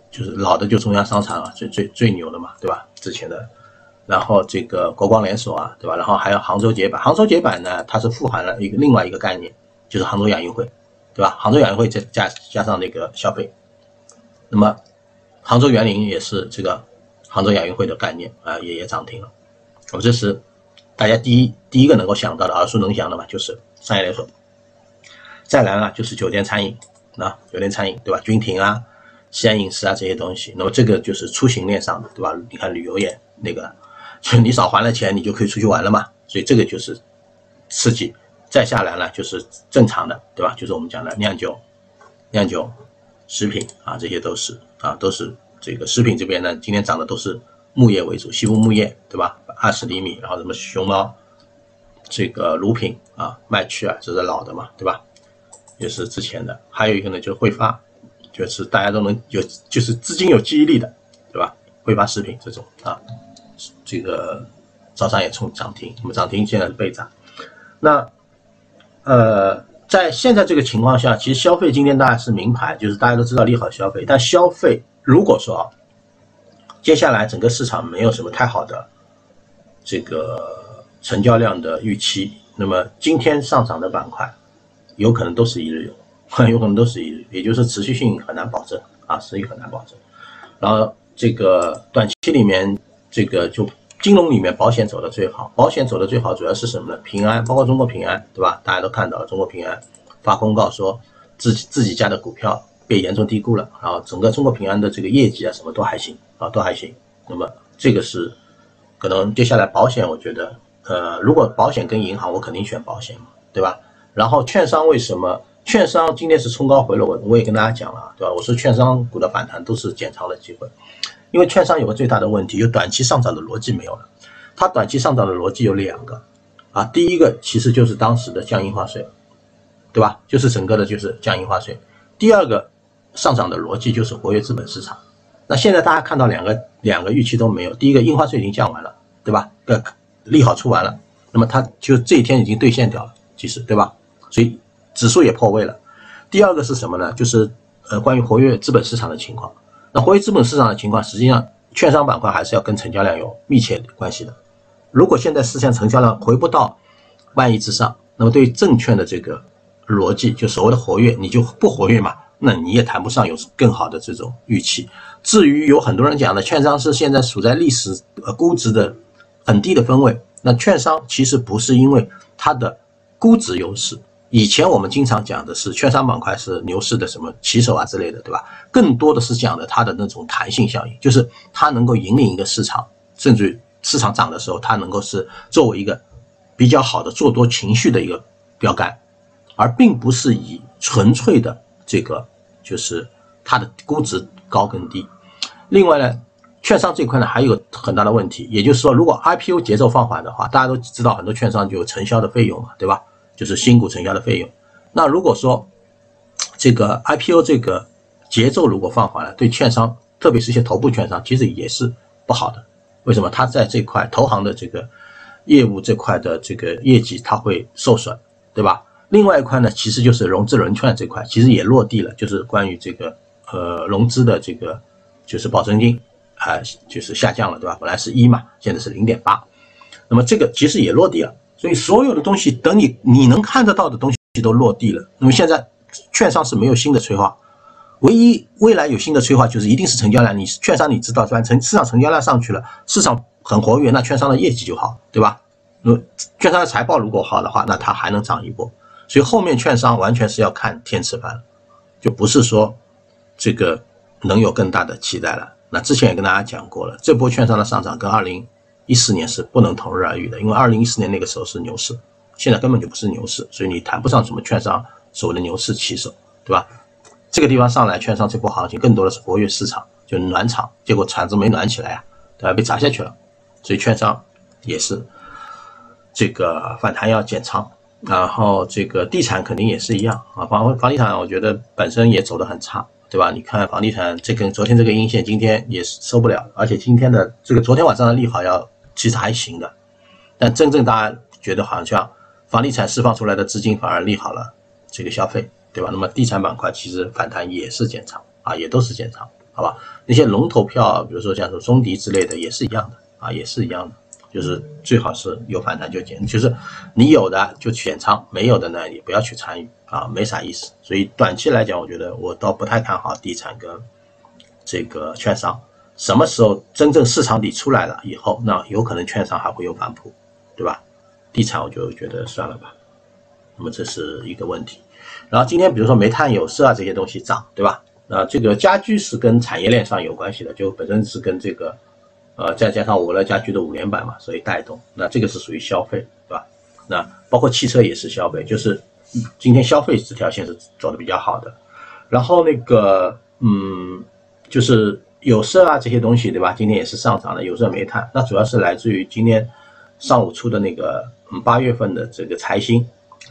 就是老的就中央商场啊，最最最牛的嘛，对吧？之前的，然后这个国光连锁啊，对吧？然后还有杭州解百，杭州解百呢，它是富含了一个另外一个概念，就是杭州亚运会，对吧？杭州亚运会再加加上那个消费，那么。杭州园林也是这个杭州亚运会的概念啊，也也涨停了。我这是大家第一第一个能够想到的耳熟能详的嘛，就是商业连锁。再来呢，就是酒店餐饮啊，酒店餐饮对吧？君庭啊、西安饮食啊这些东西。那么这个就是出行链上的对吧？你看旅游业那个，就你少还了钱，你就可以出去玩了嘛。所以这个就是刺激。再下来呢，就是正常的对吧？就是我们讲的酿酒、酿酒、食品啊，这些都是。啊，都是这个食品这边呢，今天涨的都是木业为主，西部木业，对吧？二十厘米，然后什么熊猫，这个乳品啊，麦趣啊，这是老的嘛，对吧？也是之前的，还有一个呢，就是汇发，就是大家都能有，就是资金有记忆力的，对吧？汇发食品这种啊，这个早上也冲涨停，那么涨停现在是倍涨，那呃。在现在这个情况下，其实消费今天当然是名牌，就是大家都知道利好消费。但消费如果说啊，接下来整个市场没有什么太好的这个成交量的预期，那么今天上涨的板块有可能都是一日游，有可能都是一日，也就是持续性很难保证啊，持续很难保证。然后这个短期里面，这个就。金融里面保险走的最好，保险走的最好主要是什么呢？平安，包括中国平安，对吧？大家都看到了，中国平安发公告说自己自己家的股票被严重低估了，然后整个中国平安的这个业绩啊什么都还行啊，都还行。那么这个是可能接下来保险，我觉得呃，如果保险跟银行，我肯定选保险嘛，对吧？然后券商为什么？券商今天是冲高回落，我我也跟大家讲了，对吧？我说券商股的反弹都是减仓的机会。因为券商有个最大的问题，有短期上涨的逻辑没有了。它短期上涨的逻辑有两个，啊，第一个其实就是当时的降印花税，对吧？就是整个的就是降印花税。第二个上涨的逻辑就是活跃资本市场。那现在大家看到两个两个预期都没有，第一个印花税已经降完了，对吧？呃，利好出完了，那么它就这一天已经兑现掉了，其实对吧？所以指数也破位了。第二个是什么呢？就是呃关于活跃资本市场的情况。那活跃资本市场的情况，实际上券商板块还是要跟成交量有密切关系的。如果现在市场成交量回不到万亿之上，那么对于证券的这个逻辑，就所谓的活跃，你就不活跃嘛，那你也谈不上有更好的这种预期。至于有很多人讲的，券商是现在处在历史呃估值的很低的分位。那券商其实不是因为它的估值优势，以前我们经常讲的是券商板块是牛市的什么旗手啊之类的，对吧？更多的是讲的它的那种弹性效应，就是它能够引领一个市场，甚至于市场涨的时候，它能够是作为一个比较好的做多情绪的一个标杆，而并不是以纯粹的这个就是它的估值高跟低。另外呢。券商这块呢，还有很大的问题，也就是说，如果 IPO 节奏放缓的话，大家都知道很多券商就有承销的费用嘛，对吧？就是新股成交的费用。那如果说这个 IPO 这个节奏如果放缓了，对券商，特别是一些头部券商，其实也是不好的。为什么？它在这块投行的这个业务这块的这个业绩，它会受损，对吧？另外一块呢，其实就是融资融券这块，其实也落地了，就是关于这个呃融资的这个就是保证金。啊，就是下降了，对吧？本来是一嘛，现在是零点八，那么这个其实也落地了。所以所有的东西，等你你能看得到的东西都落地了。那么现在券商是没有新的催化，唯一未来有新的催化就是一定是成交量。你券商你知道，是吧？成市场成交量上去了，市场很活跃，那券商的业绩就好，对吧？那券商的财报如果好的话，那它还能涨一波。所以后面券商完全是要看天吃饭，就不是说这个能有更大的期待了。那之前也跟大家讲过了，这波券商的上涨跟二零一四年是不能同日而语的，因为二零一四年那个时候是牛市，现在根本就不是牛市，所以你谈不上什么券商所谓的牛市旗手，对吧？这个地方上来，券商这波行情更多的是活跃市场，就暖场，结果场子没暖起来啊，对吧？被砸下去了，所以券商也是这个反弹要减仓，然后这个地产肯定也是一样啊，房房地产我觉得本身也走得很差。对吧？你看房地产这根昨天这个阴线，今天也是收不了，而且今天的这个昨天晚上的利好要其实还行的，但真正大家觉得好像房地产释放出来的资金反而利好了这个消费，对吧？那么地产板块其实反弹也是减仓啊，也都是减仓，好吧？那些龙头票，比如说像说中迪之类的也是一样的啊，也是一样的，就是最好是有反弹就减，就是你有的就减仓，没有的呢也不要去参与。啊，没啥意思，所以短期来讲，我觉得我倒不太看好地产跟这个券商。什么时候真正市场底出来了以后，那有可能券商还会有反扑，对吧？地产我就觉得算了吧。那么这是一个问题。然后今天比如说煤炭、有色啊这些东西涨，对吧？那这个家居是跟产业链上有关系的，就本身是跟这个呃再加上五乐家居的五连板嘛，所以带动。那这个是属于消费，对吧？那包括汽车也是消费，就是。今天消费这条线是走的比较好的，然后那个嗯，就是有色啊这些东西对吧？今天也是上涨的，有色、煤炭，那主要是来自于今天上午出的那个八月份的这个财新，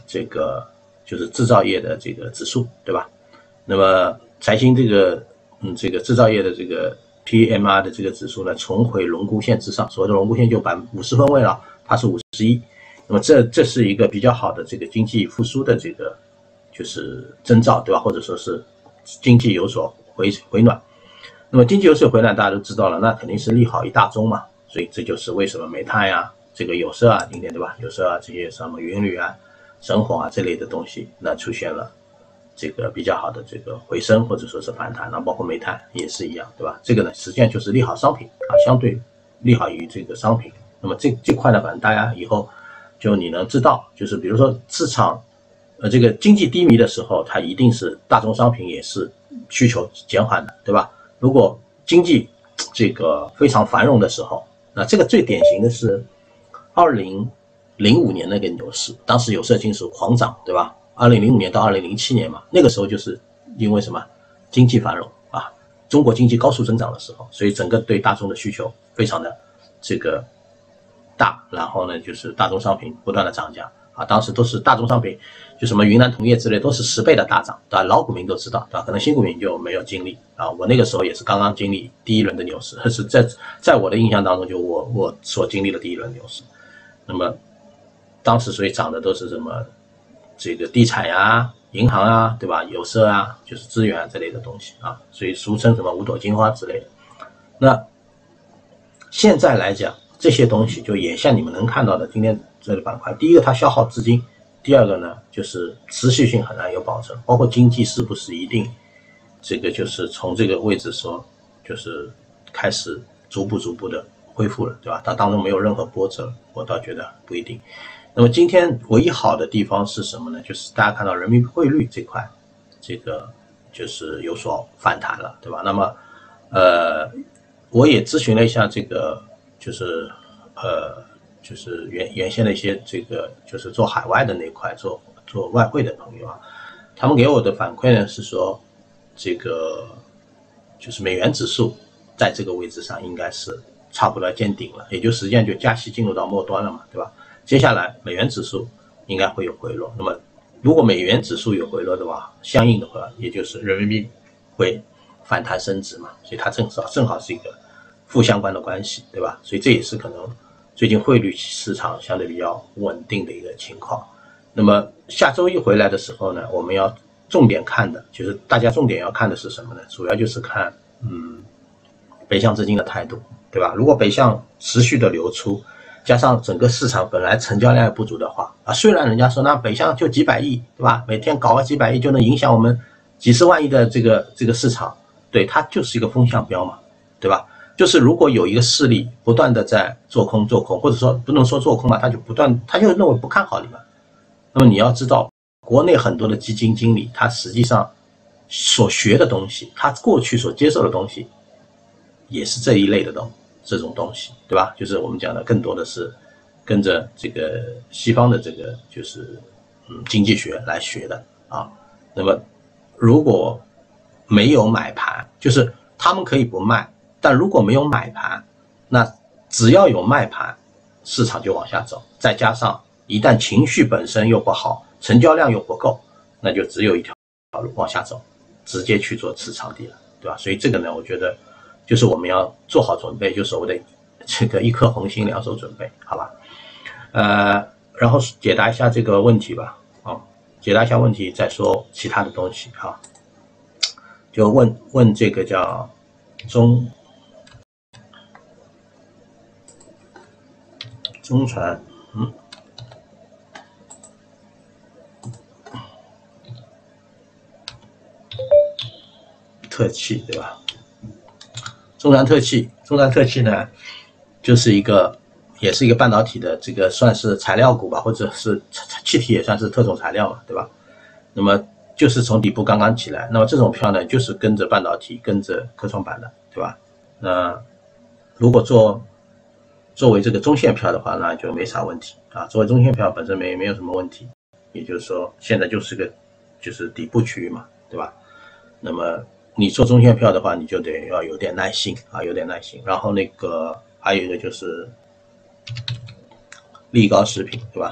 这个就是制造业的这个指数对吧？那么财新这个嗯这个制造业的这个 PMI 的这个指数呢，重回龙骨线之上，所谓的龙骨线就百五十分位了，它是五十一。那么这这是一个比较好的这个经济复苏的这个就是征兆，对吧？或者说是经济有所回回暖。那么经济有所回暖，大家都知道了，那肯定是利好一大宗嘛。所以这就是为什么煤炭呀、这个有色啊，今天对吧？有色啊这些什么云铝啊、神火啊这类的东西，那出现了这个比较好的这个回升或者说是反弹。那包括煤炭也是一样，对吧？这个呢实际上就是利好商品啊，相对利好于这个商品。那么这这块呢，反正大家以后。就你能知道，就是比如说市场，呃，这个经济低迷的时候，它一定是大宗商品也是需求减缓的，对吧？如果经济 这个非常繁荣的时候，那这个最典型的是二零零五年那个牛市，当时有色金属狂涨，对吧？二零零五年到二零零七年嘛，那个时候就是因为什么经济繁荣啊，中国经济高速增长的时候，所以整个对大宗的需求非常的这个。大，然后呢，就是大宗商品不断的涨价啊，当时都是大宗商品，就什么云南铜业之类，都是十倍的大涨，对吧？老股民都知道，对吧？可能新股民就没有经历啊。我那个时候也是刚刚经历第一轮的牛市，是在在我的印象当中，就我我所经历的第一轮牛市。那么当时所以涨的都是什么这个地产呀、银行啊，对吧？有色啊，就是资源啊这类的东西啊，所以俗称什么五朵金花之类的。那现在来讲。这些东西就也像你们能看到的，今天这个板块，第一个它消耗资金，第二个呢就是持续性很难有保证，包括经济是不是一定，这个就是从这个位置说，就是开始逐步逐步的恢复了，对吧？它当中没有任何波折，我倒觉得不一定。那么今天唯一好的地方是什么呢？就是大家看到人民币汇率这块，这个就是有所反弹了，对吧？那么，呃，我也咨询了一下这个，就是呃，就是原原先的一些这个，就是做海外的那块做做外汇的朋友啊，他们给我的反馈呢是说，这个就是美元指数在这个位置上应该是差不多见顶了，也就实际上就加息进入到末端了嘛，对吧？接下来美元指数应该会有回落，那么如果美元指数有回落的话，相应的话也就是人民币会反弹升值嘛，所以它正好正好是一个负相关的关系，对吧？所以这也是可能最近汇率市场相对比较稳定的一个情况。那么下周一回来的时候呢，我们要重点看的就是大家重点要看的是什么呢？主要就是看嗯北向资金的态度，对吧？如果北向持续的流出。加上整个市场本来成交量也不足的话啊，虽然人家说那北向就几百亿，对吧？每天搞个几百亿就能影响我们几十万亿的这个这个市场，对它就是一个风向标嘛，对吧？就是如果有一个势力不断的在做空做空，或者说不能说做空嘛，他就不断他就认为不看好你们，那么你要知道，国内很多的基金经理他实际上所学的东西，他过去所接受的东西，也是这一类的东。这种东西，对吧？就是我们讲的，更多的是跟着这个西方的这个就是嗯经济学来学的啊。那么如果没有买盘，就是他们可以不卖，但如果没有买盘，那只要有卖盘，市场就往下走。再加上一旦情绪本身又不好，成交量又不够，那就只有一条路往下走，直接去做持仓底了，对吧？所以这个呢，我觉得。就是我们要做好准备，就所谓的这个一颗红心两手准备，好吧？呃，然后解答一下这个问题吧，啊，解答一下问题再说其他的东西哈。就问问这个叫中中传，嗯，特气对吧？中传特气，中传特气呢，就是一个，也是一个半导体的这个算是材料股吧，或者是气体也算是特种材料嘛，对吧？那么就是从底部刚刚起来，那么这种票呢，就是跟着半导体、跟着科创板的，对吧？那如果做作为这个中线票的话，那就没啥问题啊。作为中线票本身没没有什么问题，也就是说现在就是个就是底部区域嘛，对吧？那么。你做中线票的话，你就得要有点耐心啊，有点耐心。然后那个还有一个就是力高食品，对吧？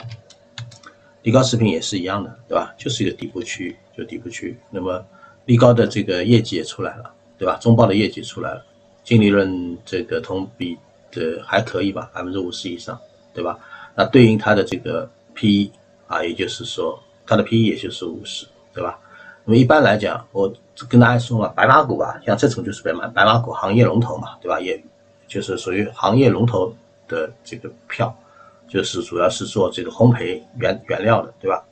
力高食品也是一样的，对吧？就是一个底部区域，就底部区域。那么力高的这个业绩也出来了，对吧？中报的业绩出来了，净利润这个同比的还可以吧，百分之五十以上，对吧？那对应它的这个 PE 啊，也就是说它的 PE 也就是五十，对吧？那么一般来讲，我跟大家说嘛，白马股啊，像这种就是白马白马股行业龙头嘛，对吧？也就是属于行业龙头的这个票，就是主要是做这个烘焙原原料的，对吧？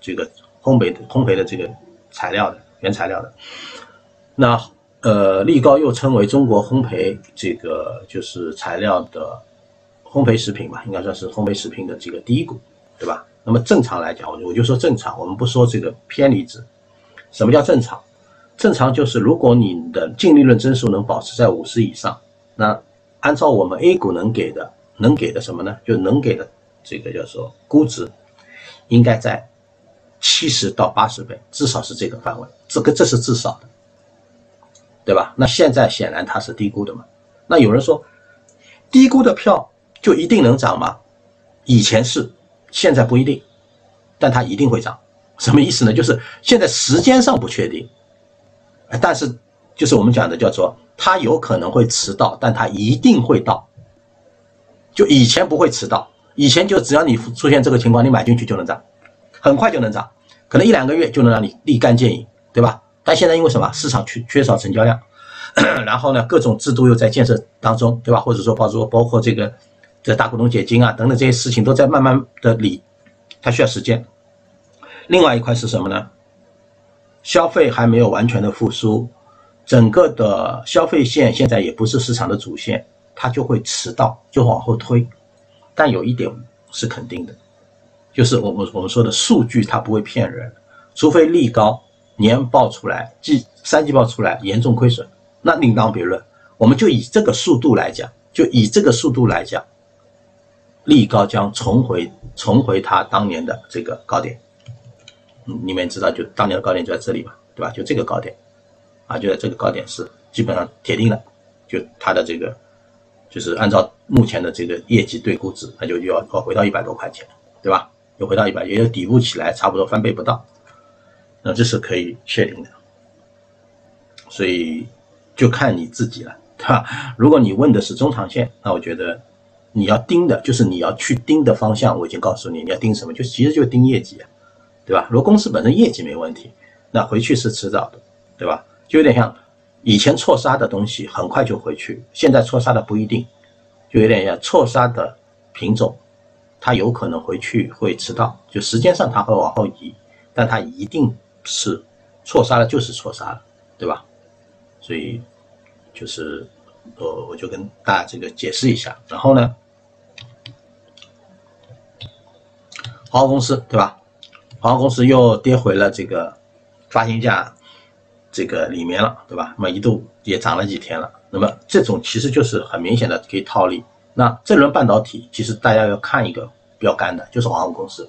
这个烘焙烘焙的这个材料的原材料的。那呃，力高又称为中国烘焙这个就是材料的烘焙食品吧，应该算是烘焙食品的这个第一股，对吧？那么正常来讲，我我就说正常，我们不说这个偏离值。什么叫正常？正常就是如果你的净利润增速能保持在五十以上，那按照我们 A 股能给的，能给的什么呢？就能给的这个叫做估值，应该在七十到八十倍，至少是这个范围。这个这是至少的，对吧？那现在显然它是低估的嘛。那有人说，低估的票就一定能涨吗？以前是，现在不一定，但它一定会涨。什么意思呢？就是现在时间上不确定，但是就是我们讲的叫做它有可能会迟到，但它一定会到。就以前不会迟到，以前就只要你出现这个情况，你买进去就能涨，很快就能涨，可能一两个月就能让你立竿见影，对吧？但现在因为什么？市场缺缺少成交量，然后呢，各种制度又在建设当中，对吧？或者说包括包括这个这大股东解禁啊等等这些事情都在慢慢的理，它需要时间。另外一块是什么呢？消费还没有完全的复苏，整个的消费线现在也不是市场的主线，它就会迟到，就往后推。但有一点是肯定的，就是我们我们说的数据它不会骗人，除非利高年报出来，季三季报出来严重亏损，那另当别论。我们就以这个速度来讲，就以这个速度来讲，利高将重回重回它当年的这个高点。嗯，你们知道，就当年的高点就在这里嘛，对吧？就这个高点，啊，就在这个高点是基本上铁定了，就它的这个，就是按照目前的这个业绩对估值，那就要要回到一百多块钱，对吧？又回到一百，也就底部起来差不多翻倍不到，那这是可以确定的。所以就看你自己了，对吧？如果你问的是中长线，那我觉得你要盯的就是你要去盯的方向，我已经告诉你，你要盯什么，就其实就盯业绩。对吧？如果公司本身业绩没问题，那回去是迟早的，对吧？就有点像以前错杀的东西，很快就回去；现在错杀的不一定，就有点像错杀的品种，它有可能回去会迟到，就时间上它会往后移，但它一定是错杀了就是错杀了，对吧？所以就是我我就跟大家这个解释一下，然后呢，华为公司对吧？航空公司又跌回了这个发行价这个里面了，对吧？那么一度也涨了几天了。那么这种其实就是很明显的可以套利。那这轮半导体其实大家要看一个标杆的，就是华虹公司。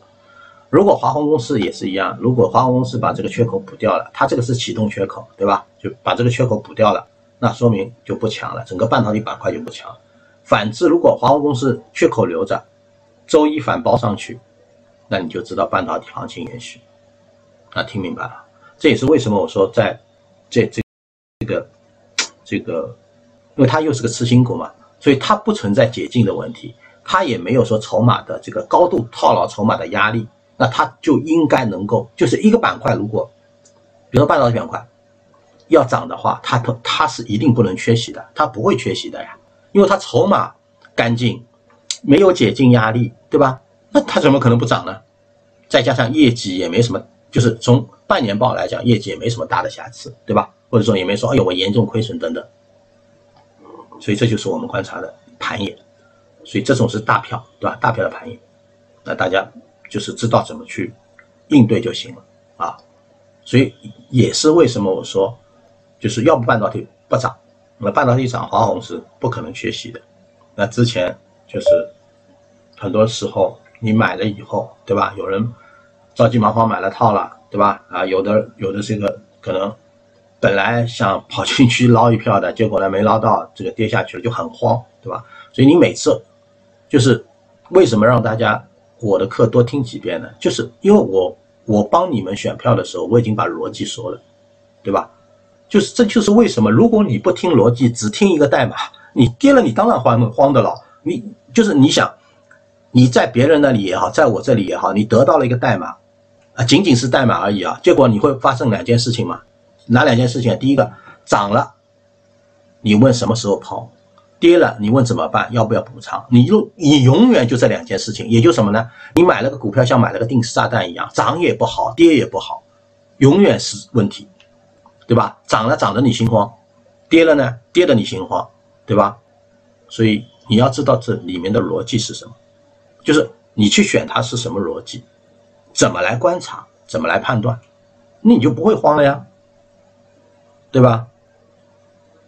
如果华虹公司也是一样，如果华虹公司把这个缺口补掉了，它这个是启动缺口，对吧？就把这个缺口补掉了，那说明就不强了，整个半导体板块就不强。反之，如果华虹公司缺口留着，周一反包上去。那你就知道半导体行情延续，啊，听明白了？这也是为什么我说在这这这个这个，因为它又是个次新股嘛，所以它不存在解禁的问题，它也没有说筹码的这个高度套牢筹码的压力，那它就应该能够，就是一个板块，如果比如说半导体板块要涨的话，它它它是一定不能缺席的，它不会缺席的呀，因为它筹码干净，没有解禁压力，对吧？那它怎么可能不涨呢？再加上业绩也没什么，就是从半年报来讲，业绩也没什么大的瑕疵，对吧？或者说也没说，哎呦，我严重亏损等等。所以这就是我们观察的盘眼，所以这种是大票，对吧？大票的盘眼，那大家就是知道怎么去应对就行了啊。所以也是为什么我说，就是要不半导体不涨，那半导体涨，华虹是不可能缺席的。那之前就是很多时候。你买了以后，对吧？有人着急忙慌买了套了，对吧？啊，有的有的这个可能本来想跑进去捞一票的，结果呢没捞到，这个跌下去了就很慌，对吧？所以你每次就是为什么让大家我的课多听几遍呢？就是因为我我帮你们选票的时候，我已经把逻辑说了，对吧？就是这就是为什么，如果你不听逻辑，只听一个代码，你跌了你当然慌慌的了，你就是你想。你在别人那里也好，在我这里也好，你得到了一个代码，啊，仅仅是代码而已啊。结果你会发生两件事情嘛？哪两件事情？第一个，涨了，你问什么时候抛；跌了，你问怎么办，要不要补偿？你就你永远就这两件事情，也就什么呢？你买了个股票像买了个定时炸弹一样，涨也不好，跌也不好，永远是问题，对吧？涨了涨得你心慌，跌了呢跌得你心慌，对吧？所以你要知道这里面的逻辑是什么。就是你去选它是什么逻辑，怎么来观察，怎么来判断，那你就不会慌了呀，对吧？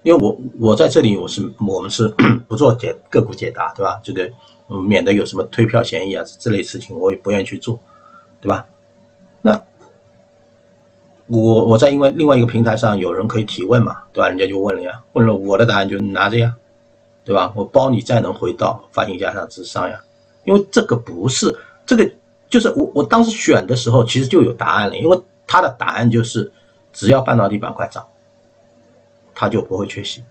因为我我在这里我是我们是 不做解个股解答，对吧？这个免得有什么推票嫌疑啊这类事情，我也不愿意去做，对吧？那我我在因为另外一个平台上有人可以提问嘛，对吧？人家就问了呀，问了我的答案就拿着呀，对吧？我包你再能回到发行价上之上呀。因为这个不是这个，就是我我当时选的时候其实就有答案了，因为它的答案就是只要半导体板块涨，它就不会缺席，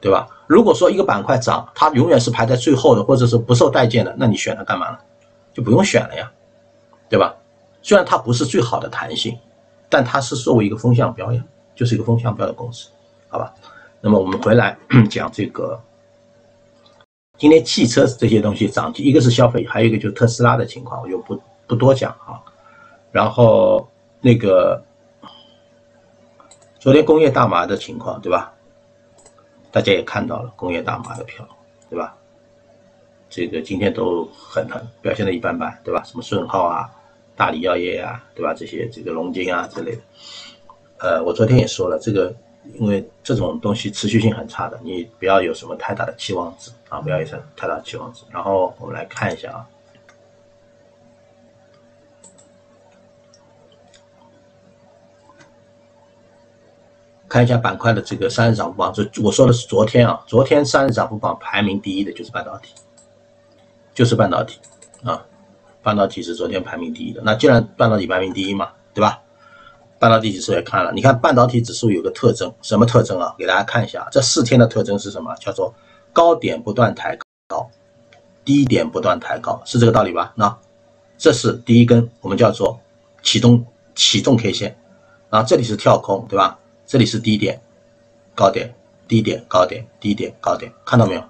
对吧？如果说一个板块涨，它永远是排在最后的，或者是不受待见的，那你选它干嘛呢？就不用选了呀，对吧？虽然它不是最好的弹性，但它是作为一个风向标呀，就是一个风向标的公司，好吧？那么我们回来 讲这个。今天汽车这些东西涨，一个是消费，还有一个就是特斯拉的情况，我就不不多讲啊。然后那个昨天工业大麻的情况，对吧？大家也看到了工业大麻的票，对吧？这个今天都很很表现的一般般，对吧？什么顺浩啊、大理药业啊，对吧？这些这个龙金啊之类的，呃，我昨天也说了，这个因为这种东西持续性很差的，你不要有什么太大的期望值啊，不要有太大的期望值。然后我们来看一下啊。看一下板块的这个三日涨幅榜，这我说的是昨天啊，昨天三日涨幅榜排名第一的就是半导体，就是半导体啊，半导体是昨天排名第一的。那既然半导体排名第一嘛，对吧？半导体指数也看了，你看半导体指数有个特征，什么特征啊？给大家看一下，这四天的特征是什么？叫做高点不断抬高，低点不断抬高，是这个道理吧？那这是第一根，我们叫做启动启动 K 线，然后，这里是跳空，对吧？这里是低点，高点，低点，高点，低点，高点，看到没有？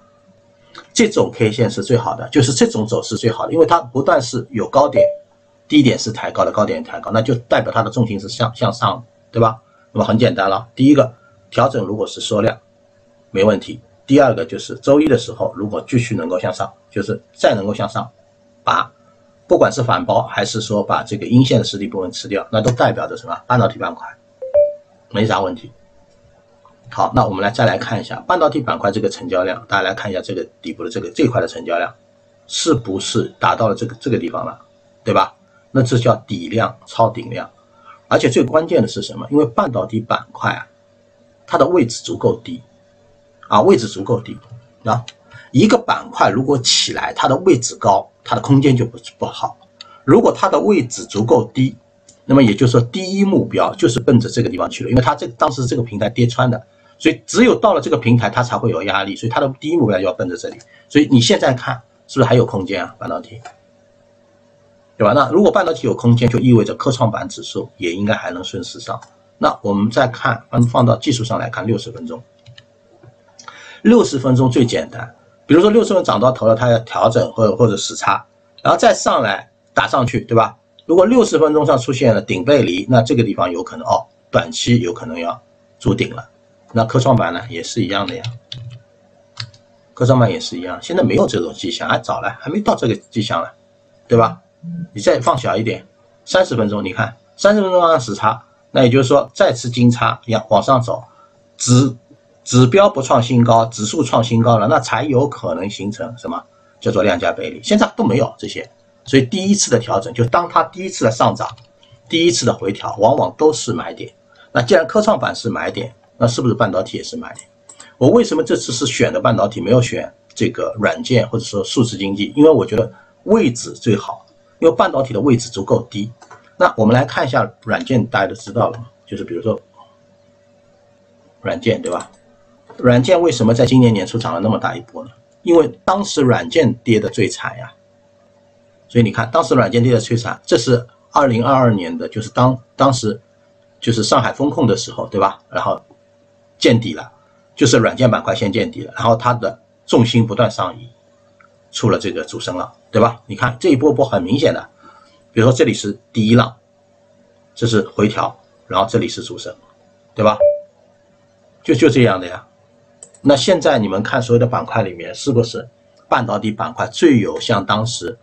这种 K 线是最好的，就是这种走势最好的，因为它不断是有高点，低点是抬高的，高点抬高，那就代表它的重心是向向上，对吧？那么很简单了，第一个调整如果是缩量，没问题；第二个就是周一的时候如果继续能够向上，就是再能够向上，把不管是反包还是说把这个阴线的实体部分吃掉，那都代表着什么？半导体板块。没啥问题。好，那我们来再来看一下半导体板块这个成交量，大家来看一下这个底部的这个这块的成交量，是不是达到了这个这个地方了，对吧？那这叫底量超顶量，而且最关键的是什么？因为半导体板块啊，它的位置足够低，啊，位置足够低啊。一个板块如果起来，它的位置高，它的空间就不不好；如果它的位置足够低，那么也就是说，第一目标就是奔着这个地方去了，因为它这当时这个平台跌穿的，所以只有到了这个平台，它才会有压力，所以它的第一目标就要奔着这里。所以你现在看是不是还有空间啊？半导体，对吧？那如果半导体有空间，就意味着科创板指数也应该还能顺势上。那我们再看，放放到技术上来看，六十分钟，六十分钟最简单，比如说六十分钟涨到头了，它要调整或者或者死叉，然后再上来打上去，对吧？如果六十分钟上出现了顶背离，那这个地方有可能哦，短期有可能要筑顶了。那科创板呢，也是一样的呀。科创板也是一样，现在没有这种迹象，还早了，还没到这个迹象了，对吧？你再放小一点，三十分钟，你看三十分钟上死叉，那也就是说再次金叉一样往上走，指指标不创新高，指数创新高了，那才有可能形成什么叫做量价背离。现在都没有这些。所以第一次的调整，就当它第一次的上涨，第一次的回调，往往都是买点。那既然科创板是买点，那是不是半导体也是买点？我为什么这次是选的半导体，没有选这个软件或者说数字经济？因为我觉得位置最好，因为半导体的位置足够低。那我们来看一下软件，大家都知道了，就是比如说软件，对吧？软件为什么在今年年初涨了那么大一波呢？因为当时软件跌的最惨呀。所以你看，当时软件跌的摧残，这是二零二二年的，就是当当时就是上海风控的时候，对吧？然后见底了，就是软件板块先见底了，然后它的重心不断上移，出了这个主升浪，对吧？你看这一波波很明显的，比如说这里是第一浪，这是回调，然后这里是主升，对吧？就就这样的呀。那现在你们看所有的板块里面，是不是半导体板块最有像当时？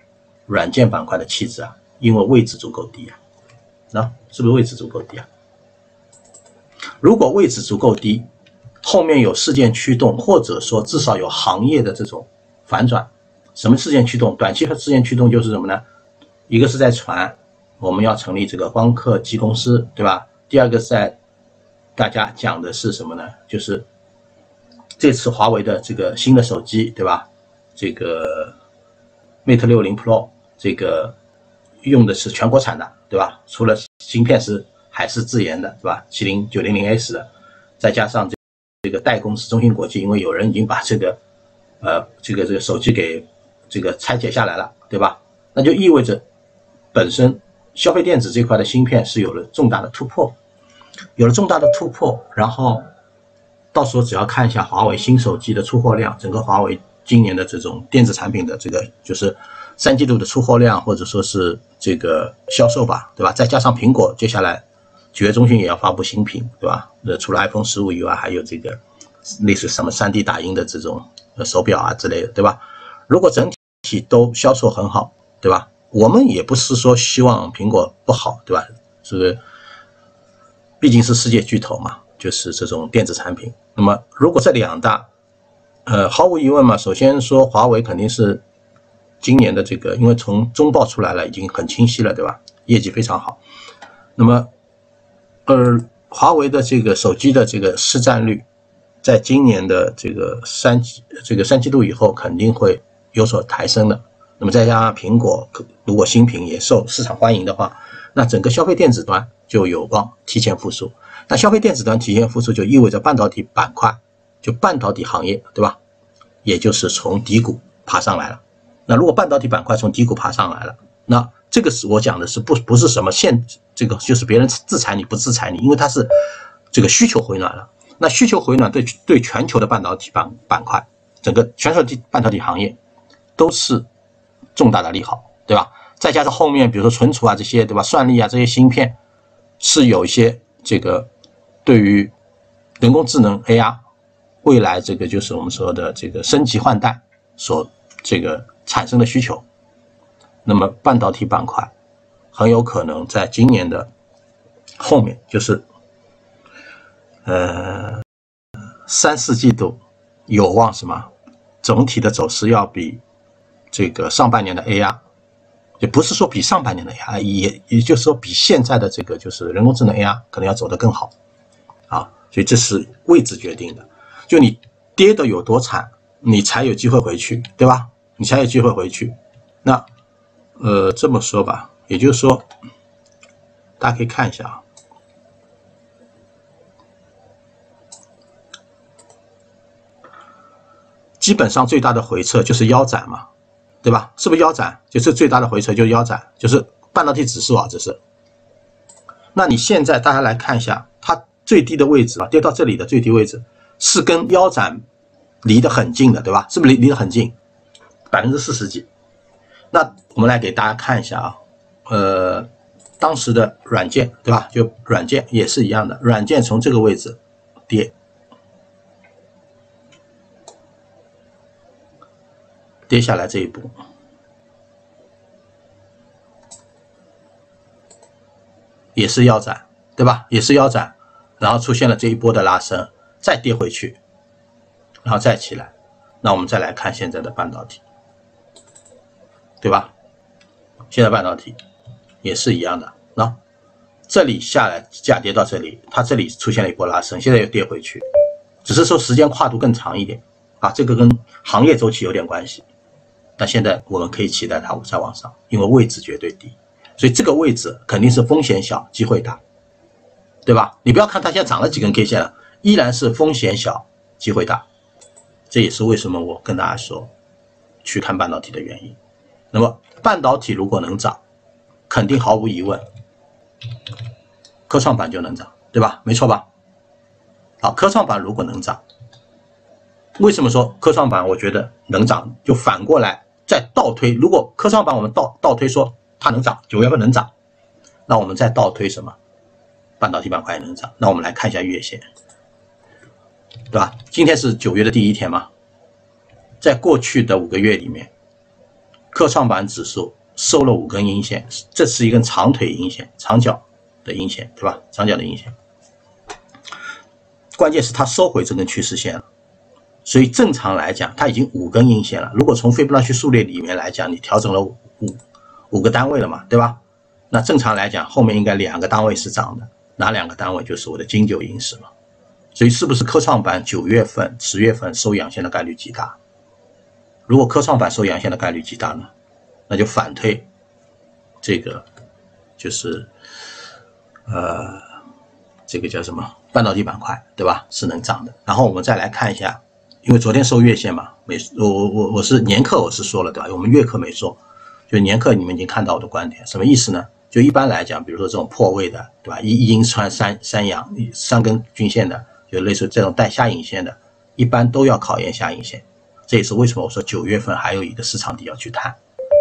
软件板块的气质啊，因为位置足够低啊，那是不是位置足够低啊？如果位置足够低，后面有事件驱动，或者说至少有行业的这种反转，什么事件驱动？短期和事件驱动就是什么呢？一个是在传我们要成立这个光刻机公司，对吧？第二个是在大家讲的是什么呢？就是这次华为的这个新的手机，对吧？这个 Mate 六零 Pro。这个用的是全国产的，对吧？除了芯片是海思自研的，是吧？麒麟九零零 S 的，再加上这这个代工是中芯国际，因为有人已经把这个呃这个这个手机给这个拆解下来了，对吧？那就意味着本身消费电子这块的芯片是有了重大的突破，有了重大的突破，然后到时候只要看一下华为新手机的出货量，整个华为今年的这种电子产品的这个就是。三季度的出货量或者说是这个销售吧，对吧？再加上苹果接下来九月中旬也要发布新品，对吧？那除了 iPhone 十五以外，还有这个类似什么 3D 打印的这种手表啊之类的，对吧？如果整体都销售很好，对吧？我们也不是说希望苹果不好，对吧？是不是？毕竟是世界巨头嘛，就是这种电子产品。那么如果这两大，呃，毫无疑问嘛，首先说华为肯定是今年的这个，因为从中报出来了，已经很清晰了，对吧？业绩非常好。那么，呃，华为的这个手机的这个市占率，在今年的这个三季这个三季度以后，肯定会有所抬升的。那么再加上苹果，如果新品也受市场欢迎的话，那整个消费电子端就有望提前复苏。那消费电子端提前复苏，就意味着半导体板块，就半导体行业，对吧？也就是从低谷爬上来了。那如果半导体板块从低谷爬上来了，那这个是我讲的是不不是什么限这个就是别人制裁你不制裁你，因为它是这个需求回暖了。那需求回暖对对全球的半导体板板块，整个全球的半导体行业都是。重大的利好，对吧？再加上后面，比如说存储啊这些，对吧？算力啊这些芯片，是有一些这个对于人工智能 AI 未来这个就是我们说的这个升级换代所这个产生的需求。那么半导体板块很有可能在今年的后面，就是呃三四季度有望什么总体的走势要比。这个上半年的 AI，也不是说比上半年的 AI，也也就是说比现在的这个就是人工智能 AI 可能要走得更好，啊，所以这是位置决定的，就你跌的有多惨，你才有机会回去，对吧？你才有机会回去。那，呃，这么说吧，也就是说，大家可以看一下啊，基本上最大的回撤就是腰斩嘛。对吧？是不是腰斩？就是最大的回撤就是腰斩，就是半导体指数啊，这是。那你现在大家来看一下，它最低的位置啊，跌到这里的最低位置是跟腰斩离得很近的，对吧？是不是离离得很近？百分之四十几。那我们来给大家看一下啊，呃，当时的软件，对吧？就软件也是一样的，软件从这个位置跌。跌下来这一步，也是腰斩，对吧？也是腰斩，然后出现了这一波的拉升，再跌回去，然后再起来。那我们再来看现在的半导体，对吧？现在半导体也是一样的。那这里下来下跌到这里，它这里出现了一波拉升，现在又跌回去，只是说时间跨度更长一点啊。这个跟行业周期有点关系。那现在我们可以期待它再往上，因为位置绝对低，所以这个位置肯定是风险小，机会大，对吧？你不要看它现在涨了几根 K 线了，依然是风险小，机会大。这也是为什么我跟大家说去看半导体的原因。那么半导体如果能涨，肯定毫无疑问，科创板就能涨，对吧？没错吧？好，科创板如果能涨，为什么说科创板我觉得能涨？就反过来。再倒推，如果科创板我们倒倒推说它能涨，九月份能涨，那我们再倒推什么？半导体板块也能涨。那我们来看一下月线，对吧？今天是九月的第一天嘛，在过去的五个月里面，科创板指数收了五根阴线，这是一根长腿阴线，长角的阴线，对吧？长角的阴线，关键是它收回这根趋势线了。所以正常来讲，它已经五根阴线了。如果从斐波那契数列里面来讲，你调整了五五个单位了嘛，对吧？那正常来讲，后面应该两个单位是涨的，哪两个单位就是我的金九银十了。所以是不是科创板九月份、十月份收阳线的概率极大？如果科创板收阳线的概率极大呢，那就反推这个就是呃这个叫什么半导体板块，对吧？是能涨的。然后我们再来看一下。因为昨天收月线嘛，没我我我我是年课我是说了对吧？我们月课没说，就年课你们已经看到我的观点，什么意思呢？就一般来讲，比如说这种破位的，对吧？一一阴穿三三阳三根均线的，就类似这种带下影线的，一般都要考验下影线。这也是为什么我说九月份还有一个市场底要去探，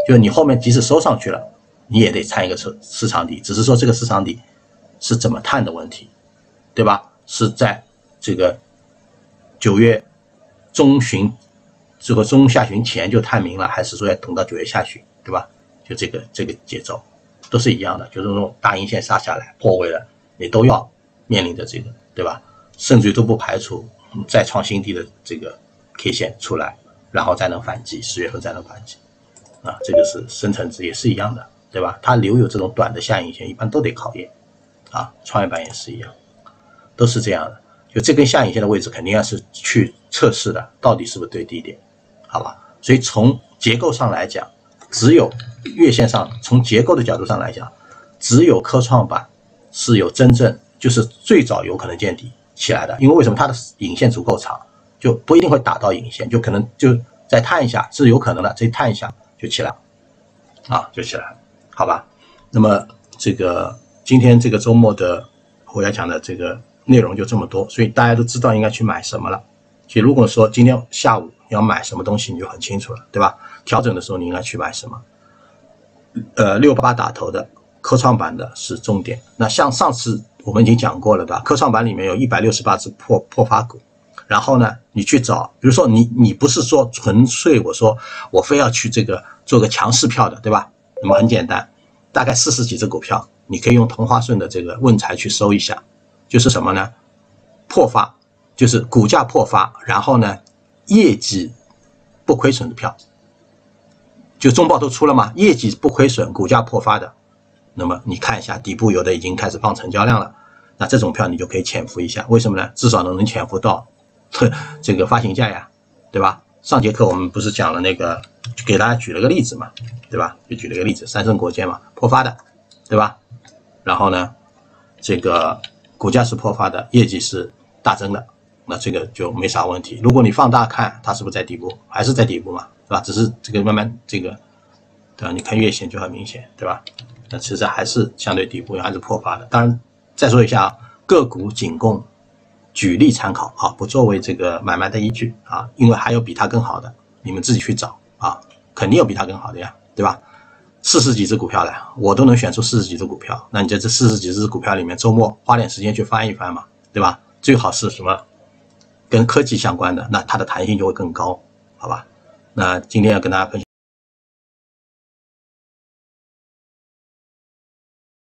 就是你后面即使收上去了，你也得探一个市市场底，只是说这个市场底是怎么探的问题，对吧？是在这个。九月中旬，这个中下旬前就探明了，还是说要等到九月下旬，对吧？就这个这个节奏都是一样的，就是那种大阴线杀下来破位了，你都要面临着这个，对吧？甚至于都不排除再创新低的这个 K 线出来，然后再能反击，十月份再能反击，啊，这个是深成指也是一样的，对吧？它留有这种短的下影线，一般都得考验，啊，创业板也是一样，都是这样的。就这根下影线的位置，肯定要是去测试的，到底是不是对低点，好吧？所以从结构上来讲，只有月线上从结构的角度上来讲，只有科创板是有真正就是最早有可能见底起来的，因为为什么它的影线足够长，就不一定会打到影线，就可能就再探一下是有可能的，再探一下就起来，啊，就起来，好吧？那么这个今天这个周末的我要讲的这个。内容就这么多，所以大家都知道应该去买什么了。所以如果说今天下午要买什么东西，你就很清楚了，对吧？调整的时候你应该去买什么？呃，六八打头的科创板的是重点。那像上次我们已经讲过了，的？科创板里面有一百六十八只破破发股，然后呢，你去找，比如说你你不是说纯粹我说我非要去这个做个强势票的，对吧？那么很简单，大概四十几只股票，你可以用同花顺的这个问财去搜一下。就是什么呢？破发，就是股价破发，然后呢，业绩不亏损的票，就中报都出了嘛，业绩不亏损，股价破发的，那么你看一下底部有的已经开始放成交量了，那这种票你就可以潜伏一下，为什么呢？至少能能潜伏到 这个发行价呀，对吧？上节课我们不是讲了那个，给大家举了个例子嘛，对吧？就举了个例子，三盛国建嘛，破发的，对吧？然后呢，这个。股价是破发的，业绩是大增的，那这个就没啥问题。如果你放大看，它是不是在底部？还是在底部嘛，对吧？只是这个慢慢这个，对吧？你看月线就很明显，对吧？那其实还是相对底部，还是破发的。当然，再说一下，个股仅供举例参考啊，不作为这个买卖的依据啊，因为还有比它更好的，你们自己去找啊，肯定有比它更好的呀，对吧？四十几只股票来，我都能选出四十几只股票。那你在这四十几只股票里面，周末花点时间去翻一翻嘛，对吧？最好是什么跟科技相关的，那它的弹性就会更高，好吧？那今天要跟大家分享。